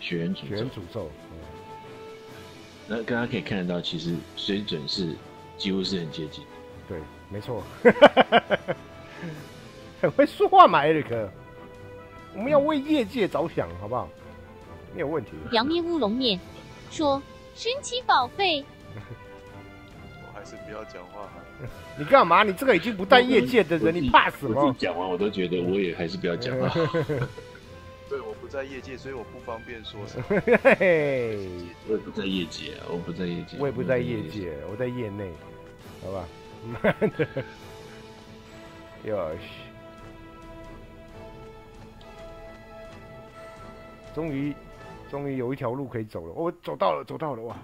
血缘诅咒，那大家可以看得到，其实水准是几乎是很接近。对，没错，很会说话嘛，艾瑞克。我们要为业界着想，好不好？没有问题。杨面乌龙面说：“神奇宝贝。”我还是不要讲话。你干嘛？你这个已经不在业界的人，你怕什么？讲完我都觉得，我也还是不要讲话。对，我不在业界，所以我不方便说什么。我也不在业界啊，我不在业界。我也不在业界，我在业内，好吧？妈的，哟西！终于，终于有一条路可以走了。我走到了，走到了哇！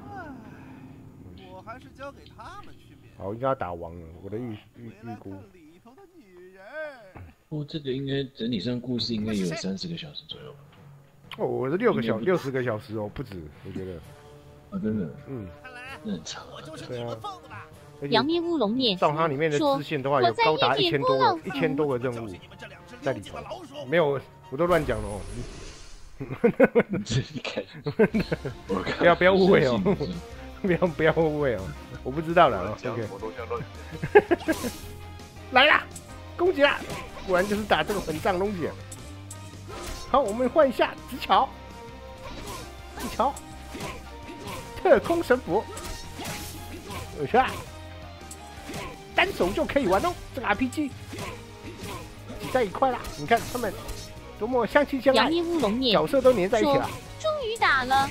我还是交给他们去。好，应该打王了。我的预预预估。哦，这个应该整体上故事应该有三十个小时左右。哦，我是六个小六十个小时哦，不止，我觉得。啊，真的，嗯，那很长。对啊。杨面乌龙面照它里面的支线的话，有高达一千多个一千多个任务在里头。没有，我都乱讲了哦。自己看。不要不要误会哦，不要不要误会哦，我不知道了哦。OK。来啦，攻击啦！果然就是打这个混账东西。好，我们换一下直桥，直桥，特空神斧，有下，单手就可以玩哦。这个 RPG 挤在一块了，你看他们多么相亲相爱，角色都粘在一起了。终于打了，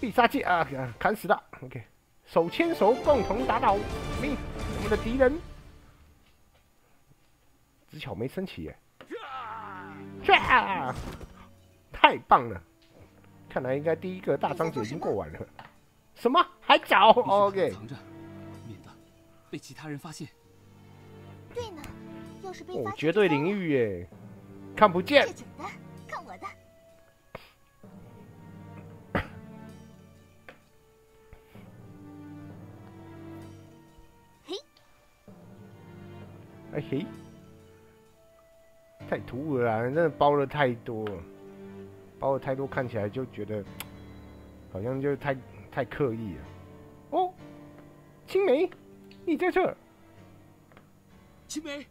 必杀技啊，砍死了。OK，手牵手共同打倒你我们的敌人。只巧没升起耶，唰！太棒了，看来应该第一个大章节已经过完了。什么？还早？OK。藏着，免得被其他人发现。对呢，要是被发现，绝对领域耶，看不见。嘿。哎嘿。太突兀了，真的包了太多，包了太多，看起来就觉得 好像就太太刻意了。哦，青梅，你在这儿？青梅，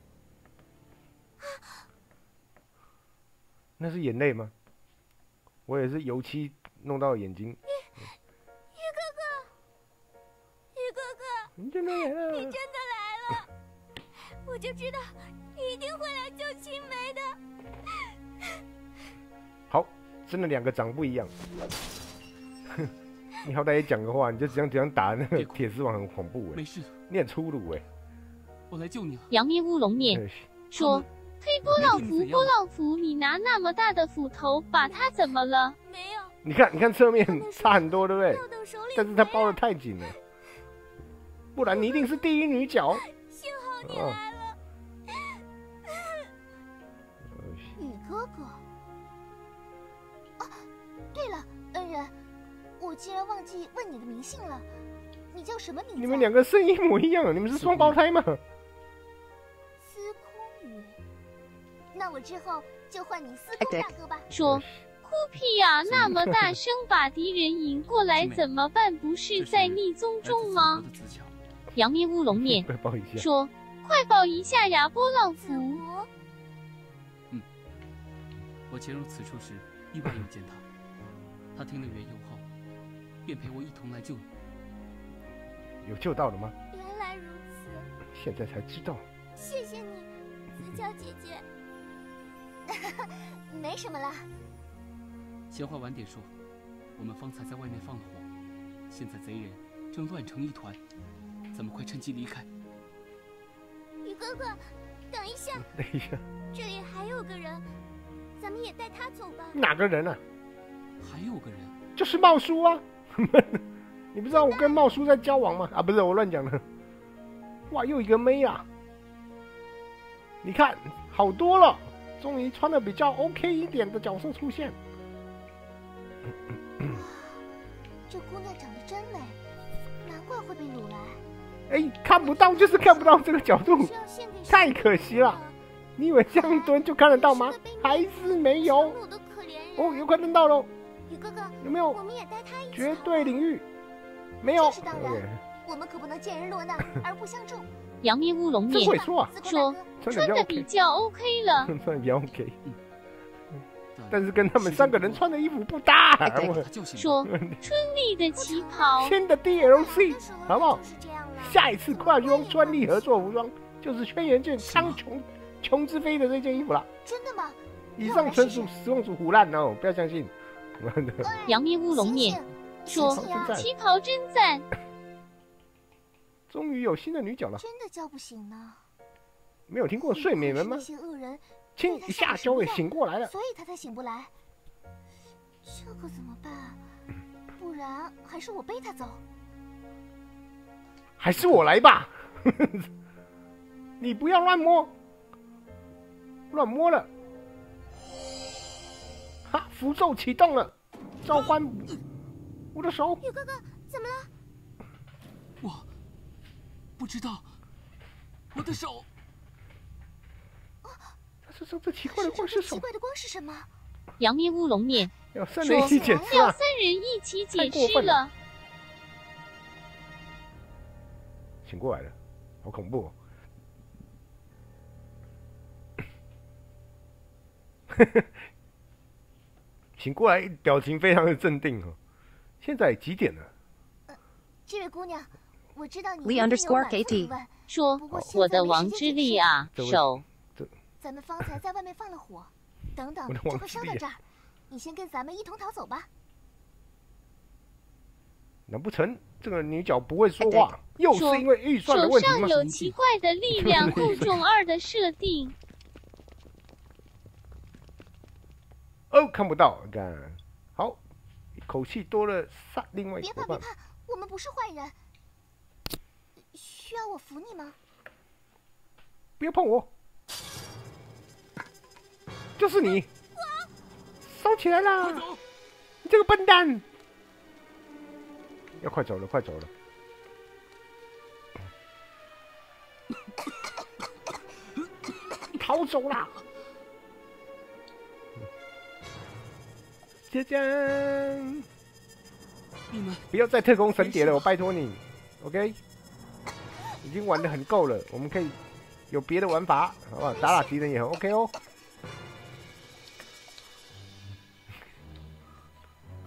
那是眼泪吗？我也是油漆弄到眼睛。玉玉哥哥，你真的来了！你真的来了！我就知道你一定会来救青梅的。好，真的两个长不一样。你好歹也讲个话，你就这样这样打那个铁丝网很恐怖哎。没事，你很粗鲁哎。我来救你了。杨面乌龙面说：“黑波浪符，波浪符，你拿那么大的斧头把它怎么了？”没有。你看，你看侧面差很多，对不对？但是它包的太紧了，不然你一定是第一女角。幸好你来了，雨哥哥。哦，对了，恩人，我竟然忘记问你的名姓了，你叫什么名字？你们两个声音一模一样，你们是双胞胎吗？那我之后就换你司空大哥吧。说。哭屁呀！那么大声把敌人引过来怎么办？不是在逆宗中吗？杨面乌龙面 说：“快报一下呀，波浪符。”嗯，我潜入此处时意外遇见他，他听了缘由后，便陪我一同来救你。有救到了吗？原来如此，现在才知道。谢谢你，子娇姐姐。没什么了。闲话晚点说，我们方才在外面放了火，现在贼人正乱成一团，咱们快趁机离开。雨哥哥，等一下，等一下，这里还有个人，咱们也带他走吧。哪个人啊？还有个人，就是茂叔啊！你不知道我跟茂叔在交往吗？啊，不是我乱讲的。哇，又一个妹啊！你看，好多了，终于穿的比较 OK 一点的角色出现。这姑娘长得真美，难怪会被掳来。哎，看不到就是看不到这个角度，太可惜了。你以为这样蹲就看得到吗？还是没有。哦，有快登到喽。雨哥哥，有没有？我们也带他一起。绝对领域，没有。这是当然，我们可不能见人落难而不相助。杨面乌龙面说说穿的比较 OK 了，穿的比较 OK。但是跟他们三个人穿的衣服不搭。说春丽的旗袍，新的 DLC，好不好？下一次跨中春丽合作服装就是轩辕剑苍穹穹之飞的这件衣服了。真的吗？以上纯属实况主胡乱哦，不要相信。杨面乌龙面说旗袍真赞。终于有新的女角了，真的叫不醒呢。没有听过睡美人吗？那些恶人。亲一下就会醒过来了，所以他才醒不来。这可怎么办？不然还是我背他走。还是我来吧。你不要乱摸，乱摸了。哈，符咒启动了，召唤我的手。雨哥哥，怎么了？我不知道，我的手。啊这这奇怪的光是什么？奇怪的光是什么？杨面乌龙面要三人一起解释要三人一起解释了。醒过来了，好恐怖！醒过来，表情非常的镇定哦。现在几点了？这位姑娘，我知道你 We underscore KT 说我的王之力啊，手。咱们方才在外面放了火，等等就会烧到这儿。你先跟咱们一同逃走吧。难不成这个女角不会说话？又是因为预算的问题吗？手上有奇怪的力量，厚重二的设定。哦，看不到，看好，一口气多了三，另外别怕别怕，我们不是坏人。需要我扶你吗？不要碰我。就是你，烧起来啦！你这个笨蛋，要快走了，快走了！逃走了！姐姐，你们不要再特工神谍了，我拜托你，OK？已经玩的很够了，我们可以有别的玩法，好不好？打打敌人也很 OK 哦。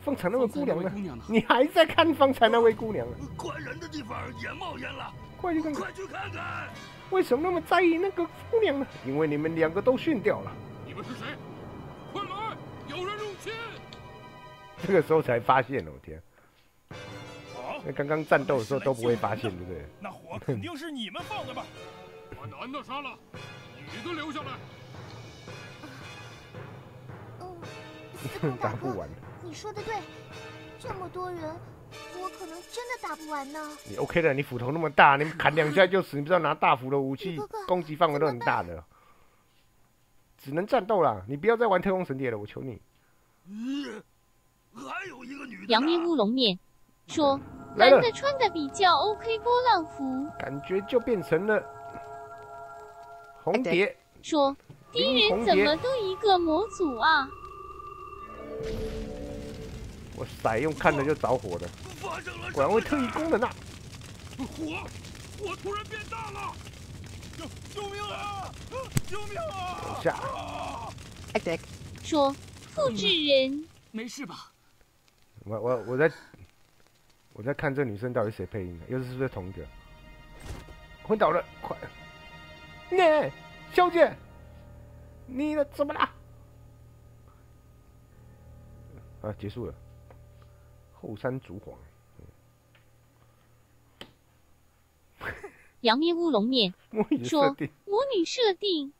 方才那位姑娘呢？你还在看方才那位姑娘？关人的地方也冒烟了，快去看看，快去看看！为什么那么在意那个姑娘呢？因为你们两个都训掉了。你们是谁？快来！有人入侵！这个时候才发现哦，天！那刚刚战斗的时候都不会发现，对不对？那火肯定是你们放的吧？把男的杀了，女的留下来。嗯，打不完。你说的对，这么多人，我可能真的打不完呢。你 OK 的，你斧头那么大，你砍两下就死，你不知道拿大斧的武器攻击范围都很大的，只能战斗了。你不要再玩特工神谍了，我求你。还有一个女的。杨幂乌龙面说：“男的穿的比较 OK，波浪服。”感觉就变成了红蝶。说：“敌人怎么都一个模组啊？”我塞，用看着就着火了，果然会特异功能啊！火，火突然变大了！救救命啊！救命啊！等下，说复制人没事吧？我我我在我在看这女生到底谁配音的，又是是不是同一个？昏倒了，快！耶，小姐，你的怎么了？啊，结束了。后山竹黄。杨咩乌龙面说：“魔女设定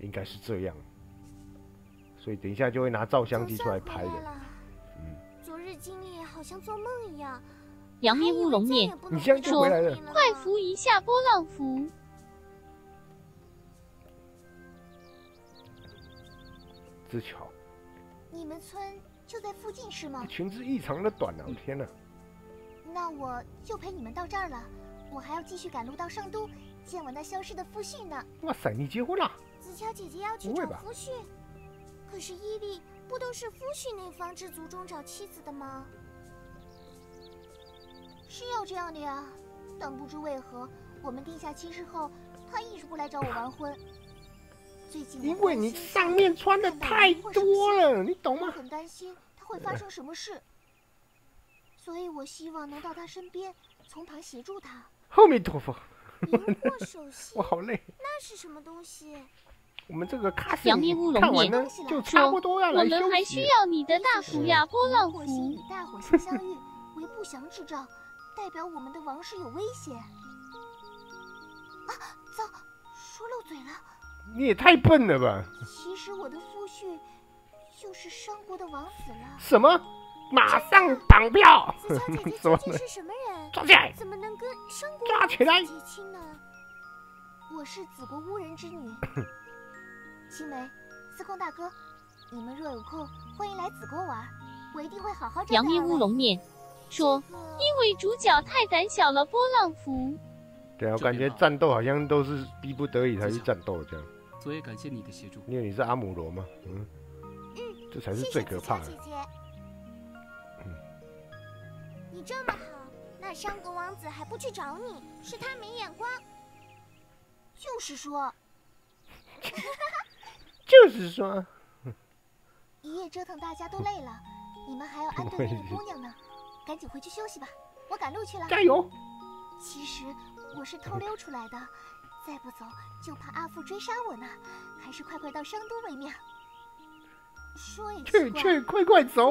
应该是这样，所以等一下就会拿照相机出来拍的。嗯，昨日经历好像做梦一样。杨幂乌龙面，你现在就回来了，快扶一下波浪符。自巧，你们村就在附近是吗？裙子异常的短啊！天哪！那我就陪你们到这儿了，我还要继续赶路到上都见我那消失的夫婿呢。哇塞，你结婚了？子乔姐姐要去找夫婿，可是伊利不都是夫婿那方知足中找妻子的吗？是要这样的呀，但不知为何，我们定下亲事后，他一直不来找我完婚。最近因为你上面穿的太多了，你懂吗？我很担心他会发生什么事，所以我希望能到他身边，从旁协助他。后面陀佛，灵过手信，我好累。那是什么东西？我们这个卡杨幂乌龙面就差不多要来我们还需要你的大符呀，波浪符。火星与大火星相遇为不祥之兆，代表我们的王室有危险。啊，糟，说漏嘴了。你也太笨了吧！其实我的夫婿就是商国的王子了。什么？马上绑票！子乔姐姐 究竟是什么人？抓起来！怎么能跟商国抓起来结亲呢？我是子国乌人之女。青梅、司空大哥，你们若有空，欢迎来子国玩，我一定会好好招待杨幂乌龙面说：“因为主角太胆小了，波浪符。”对啊，我感觉战斗好像都是逼不得已才去战斗这样。所以感谢你的协助。因为你是阿姆罗吗？嗯，嗯这才是最可怕的。姐姐，嗯，你这么好，那商国王子还不去找你，是他没眼光。就是说，就是说，一夜折腾大家都累了，你们还要安顿那个姑娘呢，赶紧回去休息吧，我赶路去了。加油！其实我是偷溜出来的。再不走，就怕阿父追杀我呢，还是快快到商都为妙。说也去去，快快走！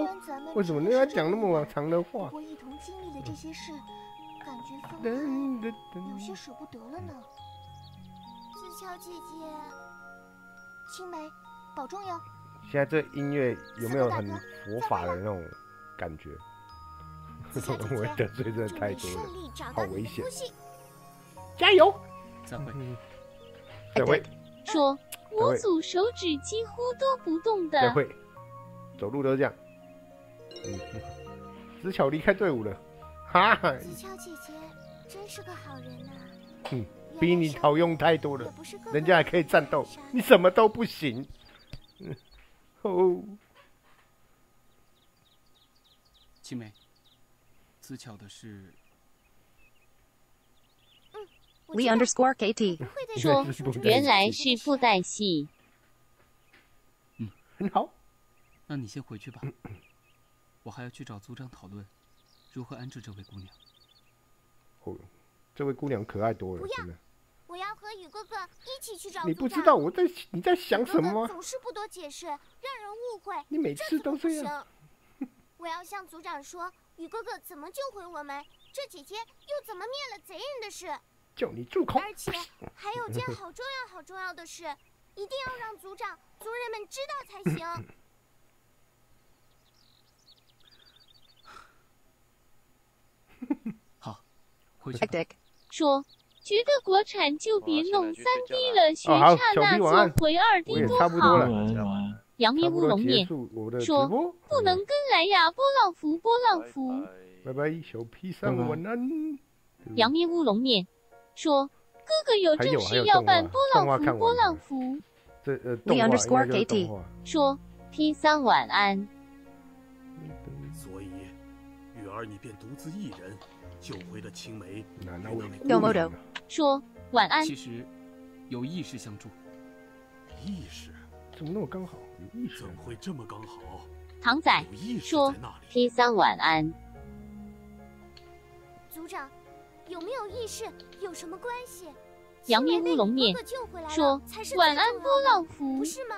为什么你要讲那么长的话？我一同经历了这些事，感觉分开有些舍不得了呢。子乔姐姐，青梅，保重哟。现在这音乐有没有很佛法的那种感觉？我得罪真的太多了，好危险！加油！再会。再会。说模组手指几乎都不动的。再会。走路都是这样。嗯。子乔离开队伍了。哈。子乔姐姐真是个好人呐。嗯，比你好用太多了。人家还可以战斗，你什么都不行。嗯。哦。青梅。子巧的是。We underscore KT 说原来是附带戏，嗯，很好。那你先回去吧，我还要去找组长讨论如何安置这位姑娘。哦，这位姑娘可爱多了，真的。我要和雨哥哥一起去找你不知道我在你在想什么吗？总是不多解释，让人误会。你每次都这样。我要向族长说，雨哥哥怎么救回我们？这几天又怎么灭了贼人的事？叫你住口！而且还有件好重要、好重要的事，一定要让族长、族人们知道才行。好，回去。说。觉得国产就别弄三 D 了，学刹那做回二 D 多好。杨幂乌龙面说：“不能跟来呀，波浪符，波浪符。”拜拜，小披萨晚安。杨幂乌龙面说：“哥哥有正事要办，波浪符，波浪符。”这呃，动画应该说披萨晚安。”所以，玉儿你便独自一人救回了青梅。有木头。说晚安。其实，有意识相助。意识？怎么那么刚好？有意识？怎么会这么刚好？唐仔说：“P 三晚安。”组长，有没有意识有什么关系？杨面乌龙面说：“晚安，波浪符。”不是吗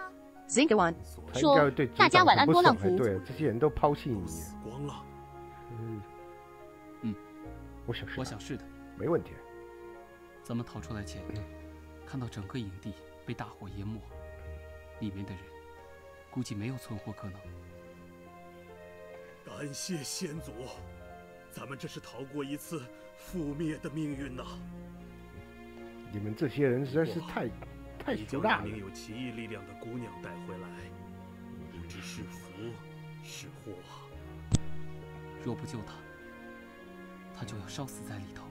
？Zinga One 说：“大家晚安，波浪符。”对，这些人都抛弃你。光了。我想是，我想是的，没问题。咱们逃出来前，看到整个营地被大火淹没，里面的人估计没有存活可能。感谢先祖，咱们这是逃过一次覆灭的命运呐！你们这些人实在是太太强大了。名有奇异力量的姑娘带回来，不知是福是祸。若不救她，她就要烧死在里头。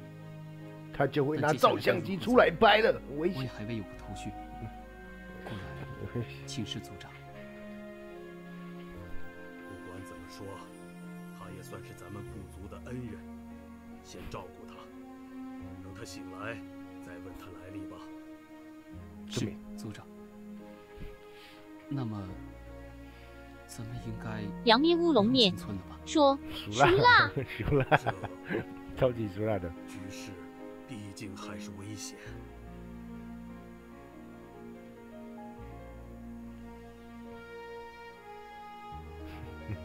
他就会拿照相机出来拍了，危险。我也还未有个头绪。果然，请示组长。不管怎么说，他也算是咱们部族的恩人，先照顾他，等他醒来再问他来历吧。是，组长。那么，咱们应该杨灭乌龙面说熟了，熟辣，超级出来的局势。毕竟还是危险。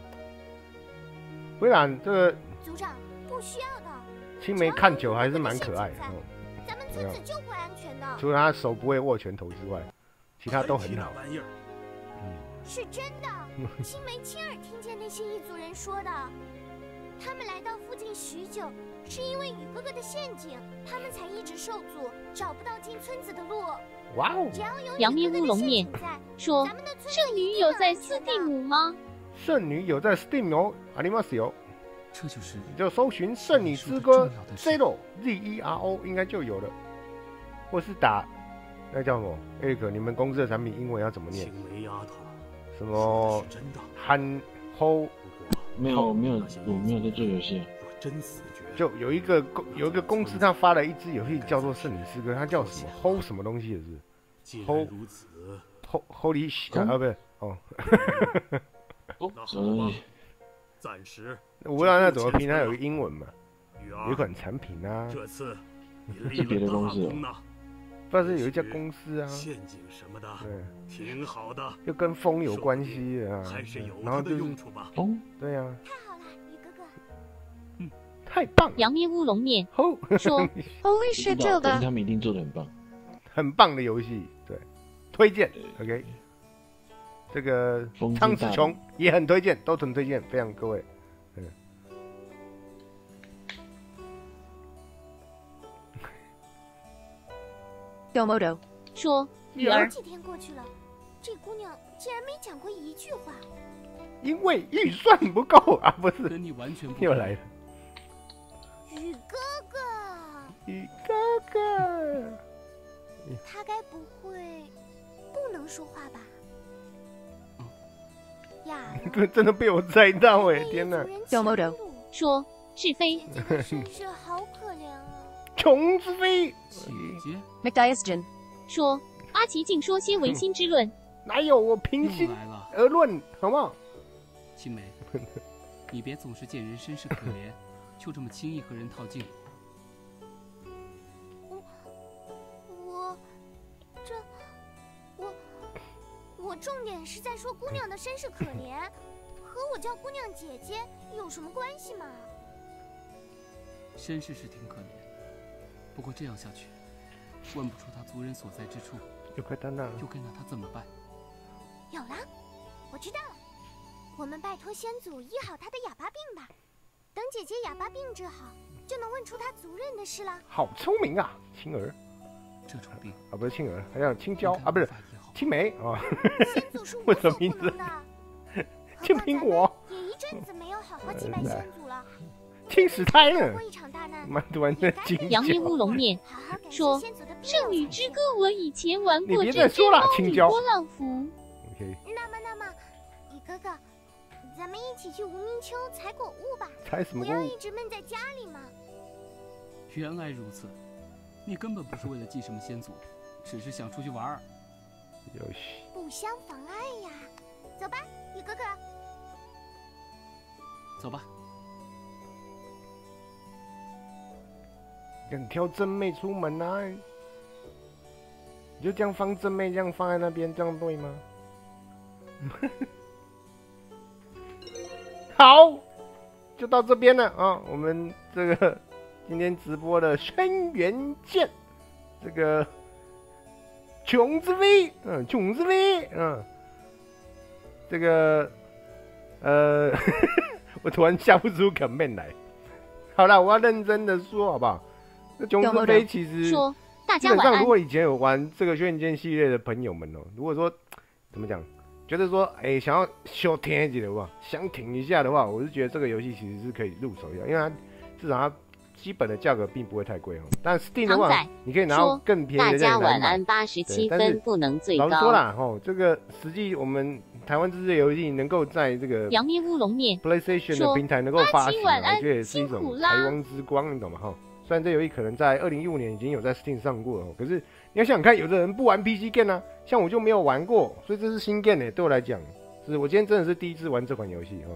微软这个组长不需要的。青梅看酒还是蛮可爱的。咱们村子就会安全的。除了他手不会握拳头之外，其他都很好。是真的，青梅亲耳听见那些异族人说的。他们来到附近许久，是因为雨哥哥的陷阱，他们才一直受阻，找不到进村子的路。哇哦！杨幂乌龙面说：“圣女有在 Steam 吗？”圣女有在 Steam 哦，阿里玛斯有。这就是，你就搜寻《圣女之歌》Zero Z E R O 应该就有了，或是打那叫什么？Eric，你们公司的产品英文要怎么念？什么？憨吼？没有没有，我没有在做游戏。真死绝就有一个公有一个公司，他发了一支游戏叫做《圣女诗歌》，它叫什么？Hold 什么东西的是？Hold Hold Holy 啊不是 哦。那好吧？暂时。我不知道那怎么拼，它有个英文嘛？有款产品啊。这次是别的东西。但是有一家公司啊。陷阱什么的。对。挺好的。就跟风有关系的啊。然后就是风。对呀。太好了，宇哥哥。嗯。太棒！杨幂乌龙面说：“Holy shit！这个他们一定做的很棒，很棒的游戏，对，推荐。OK，这个苍子琼也很推荐，都很推荐，非常各位。Yomoto 说：“女儿，几天过去了，这姑娘竟然没讲过一句话。因为预算不够啊，不是？跟你完全又来了。”雨哥哥，雨哥哥，他该不会不能说话吧？呀，这 真的被我猜到哎！天哪，Yomoto 说是非，是好可怜啊！虫子飞，姐姐 McDiaston 说阿奇竟说些违心之论，哪有我平心而论好不好？青梅，你别总是见人身世可怜，就这么轻易和人套近乎。我这我我重点是在说姑娘的身世可怜，和我叫姑娘姐姐有什么关系吗？身世是挺可怜，不过这样下去，问不出他族人所在之处，就快到那了，又该拿他怎么办？有了，我知道了，我们拜托先祖医好他的哑巴病吧。等姐姐哑巴病治好，就能问出他族人的事了。好聪明啊，青儿。这种病啊，不是青儿，还叫青椒啊，不是青梅啊。问什么名字？青苹果。也一阵子没有好好祭拜先祖了。青死胎呢！蛮多的金杨幂乌龙面说：“圣女之歌，我以前玩过。”你别再说了，青椒。波浪符。那么，那么，雨哥哥，咱们一起去无名丘采果物吧。采什么不要一直闷在家里嘛。原来如此，你根本不是为了祭什么先祖，只是想出去玩儿。有戏。不相妨碍呀，走吧，雨哥哥。走吧。敢挑真妹出门啊？你就这样放真妹，这样放在那边，这样对吗？好，就到这边了啊！我们这个今天直播的轩辕剑，这个穷之威，嗯，穷之威，嗯，这个呃，我突然笑不出口面来。好了，我要认真的说，好不好？那琼之飞其实说，大家基本上如果以前有玩这个轩辕剑系列的朋友们哦，如果说怎么讲，觉得说哎想要修天级的话，想挺一下的话，我是觉得这个游戏其实是可以入手一下，因为它至少它基本的价格并不会太贵哦。但 Steam 的话，你可以拿到更便宜的价格晚安八十七分不能最高。老实说啦，哦，这个实际我们台湾这些游戏能够在这个杨幂乌龙面 PlayStation 的平台能够发行，我觉得也是一种台湾之光，你懂吗？哈。虽然这游戏可能在二零一五年已经有在 Steam 上过了，可是你要想想看，有的人不玩 PC game 呢，像我就没有玩过，所以这是新 game 呢，对我来讲，是我今天真的是第一次玩这款游戏哦。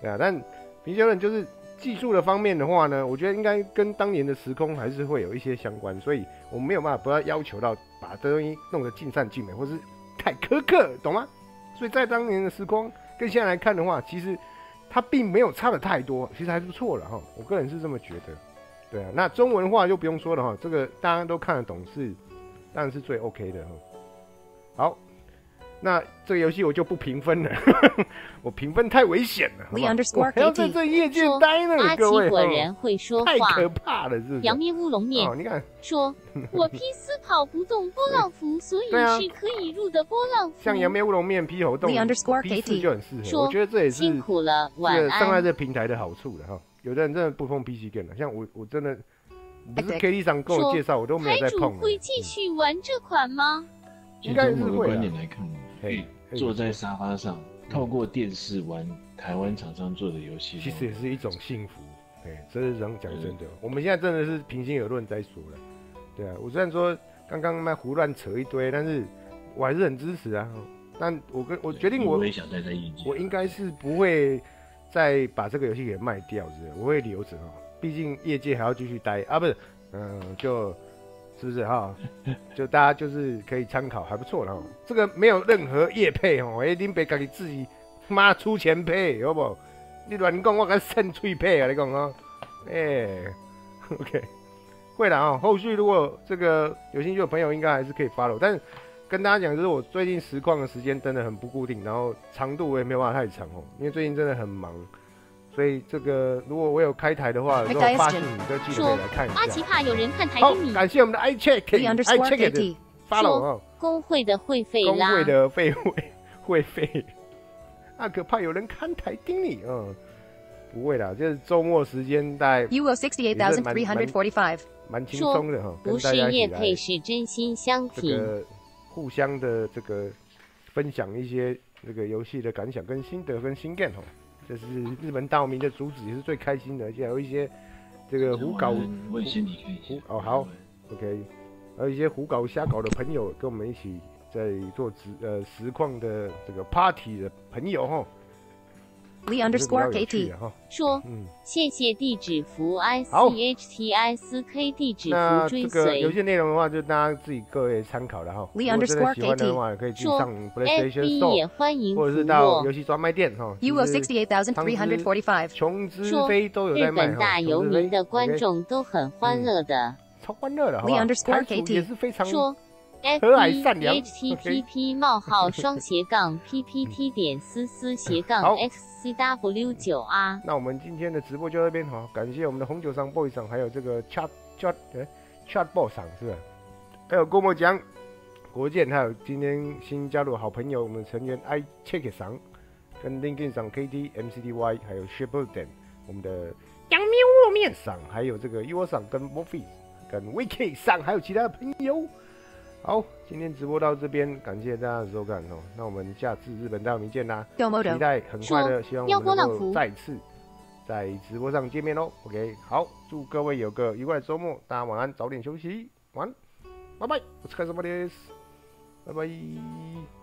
对啊，但平修人就是技术的方面的话呢，我觉得应该跟当年的时空还是会有一些相关，所以我们没有办法不要要求到把这东西弄得尽善尽美，或是太苛刻，懂吗？所以在当年的时空跟现在来看的话，其实它并没有差的太多，其实还是不错的哈。我个人是这么觉得。对啊，那中文话就不用说了哈，这个大家都看得懂是，当然是最 OK 的哈。好，那这个游戏我就不评分了，我评分太危险了，好吧？还要在这业界待呢，各位。果然会说话，太可怕了，是不是？杨幂乌龙面，你看，说 我披丝跑不动波浪符，所以是可以入的波浪符。像杨幂乌龙面披猴动，披丝就很适合。我觉得这也是辛苦了，晚安。上在这平台的好处了哈。有的人真的不碰 PC game 了，像我，我真的不是 KD 上跟我介绍，我都没有在碰。会继续玩这款吗？应该是会。观点来看，嘿，坐在沙发上，透过电视玩台湾厂商做的游戏，其实也是一种幸福。哎，这是讲讲真的，我们现在真的是平心而论在说了。对啊，我虽然说刚刚那胡乱扯一堆，但是我还是很支持啊。但我跟我决定，我我应该是不会。再把这个游戏给卖掉，是我会留着哦，毕竟业界还要继续待啊，不是，嗯，就是不是哈，就大家就是可以参考，还不错了哈。这个没有任何业配哈，一定别自己自己妈出钱配，好不？你乱讲，我敢肾脆配啊！你讲啊，哎，OK，会的啊。后续如果这个有兴趣的朋友，应该还是可以 follow，但。跟大家讲，就是我最近实况的时间真的很不固定，然后长度我也没有办法太长哦，因为最近真的很忙，所以这个如果我有开台的话，如果发信你就记得可以来看一下。阿奇怕有人看台丁你。感谢我们的 i check，i check 的 follow 哦。工会的会费啦。工会的费会会费。阿可怕有人看台丁你，嗯，不会啦，就是周末时间在。You will sixty eight thousand three hundred forty five。蛮轻松的哈，不是叶配是真心相挺。互相的这个分享一些这个游戏的感想跟心得跟心愿哦，这是日本道明的主旨，也是最开心的，而且还有一些这个胡搞胡哦好，OK，还有一些胡搞瞎搞的朋友跟我们一起在做直呃实况的这个 party 的朋友哈，Lee underscore KT 说，嗯，谢谢地址符 I 好 C H T I 四 K 地址那符追这个有随。些内容的话，就大家自己各位参考了哈。Lee 如果真的 underscore 喜欢的 KT 话，可以去说上 PlayStation FB 也欢迎或者是服务到游。戏专卖店哈。UO 就是 68,345. 琼之说飞都有日在卖哈。本大游民的观众都很欢乐的。超欢乐的，好不 Lee 好？underscore 台主也是非常说和蔼 F 善 B 良 H T T P 冒号双斜杠 P P T 点思思斜杠 X C W 九 R。那我们今天的直播就到这边好，感谢我们的红酒商 boy 赏，还有这个 chat chat 呃 chat boy 赏是吧？还有郭沫江、国建，还有今天新加入好朋友我们的成员 I Check 赏，跟 LinkedIn 赏 KT MCDY，还有 s h i p e r d e n 我们的杨喵肉面上，还有这个 U 赏跟 m o f i 跟 VK 上，还有其他的朋友。好，今天直播到这边，感谢大家的收看哦。那我们下次日本大明见啦！期待很快的，希望我们能够再次在直播上见面喽。OK，好，祝各位有个愉快的周末，大家晚安，早点休息，晚安，拜拜，我是开什么的，拜拜。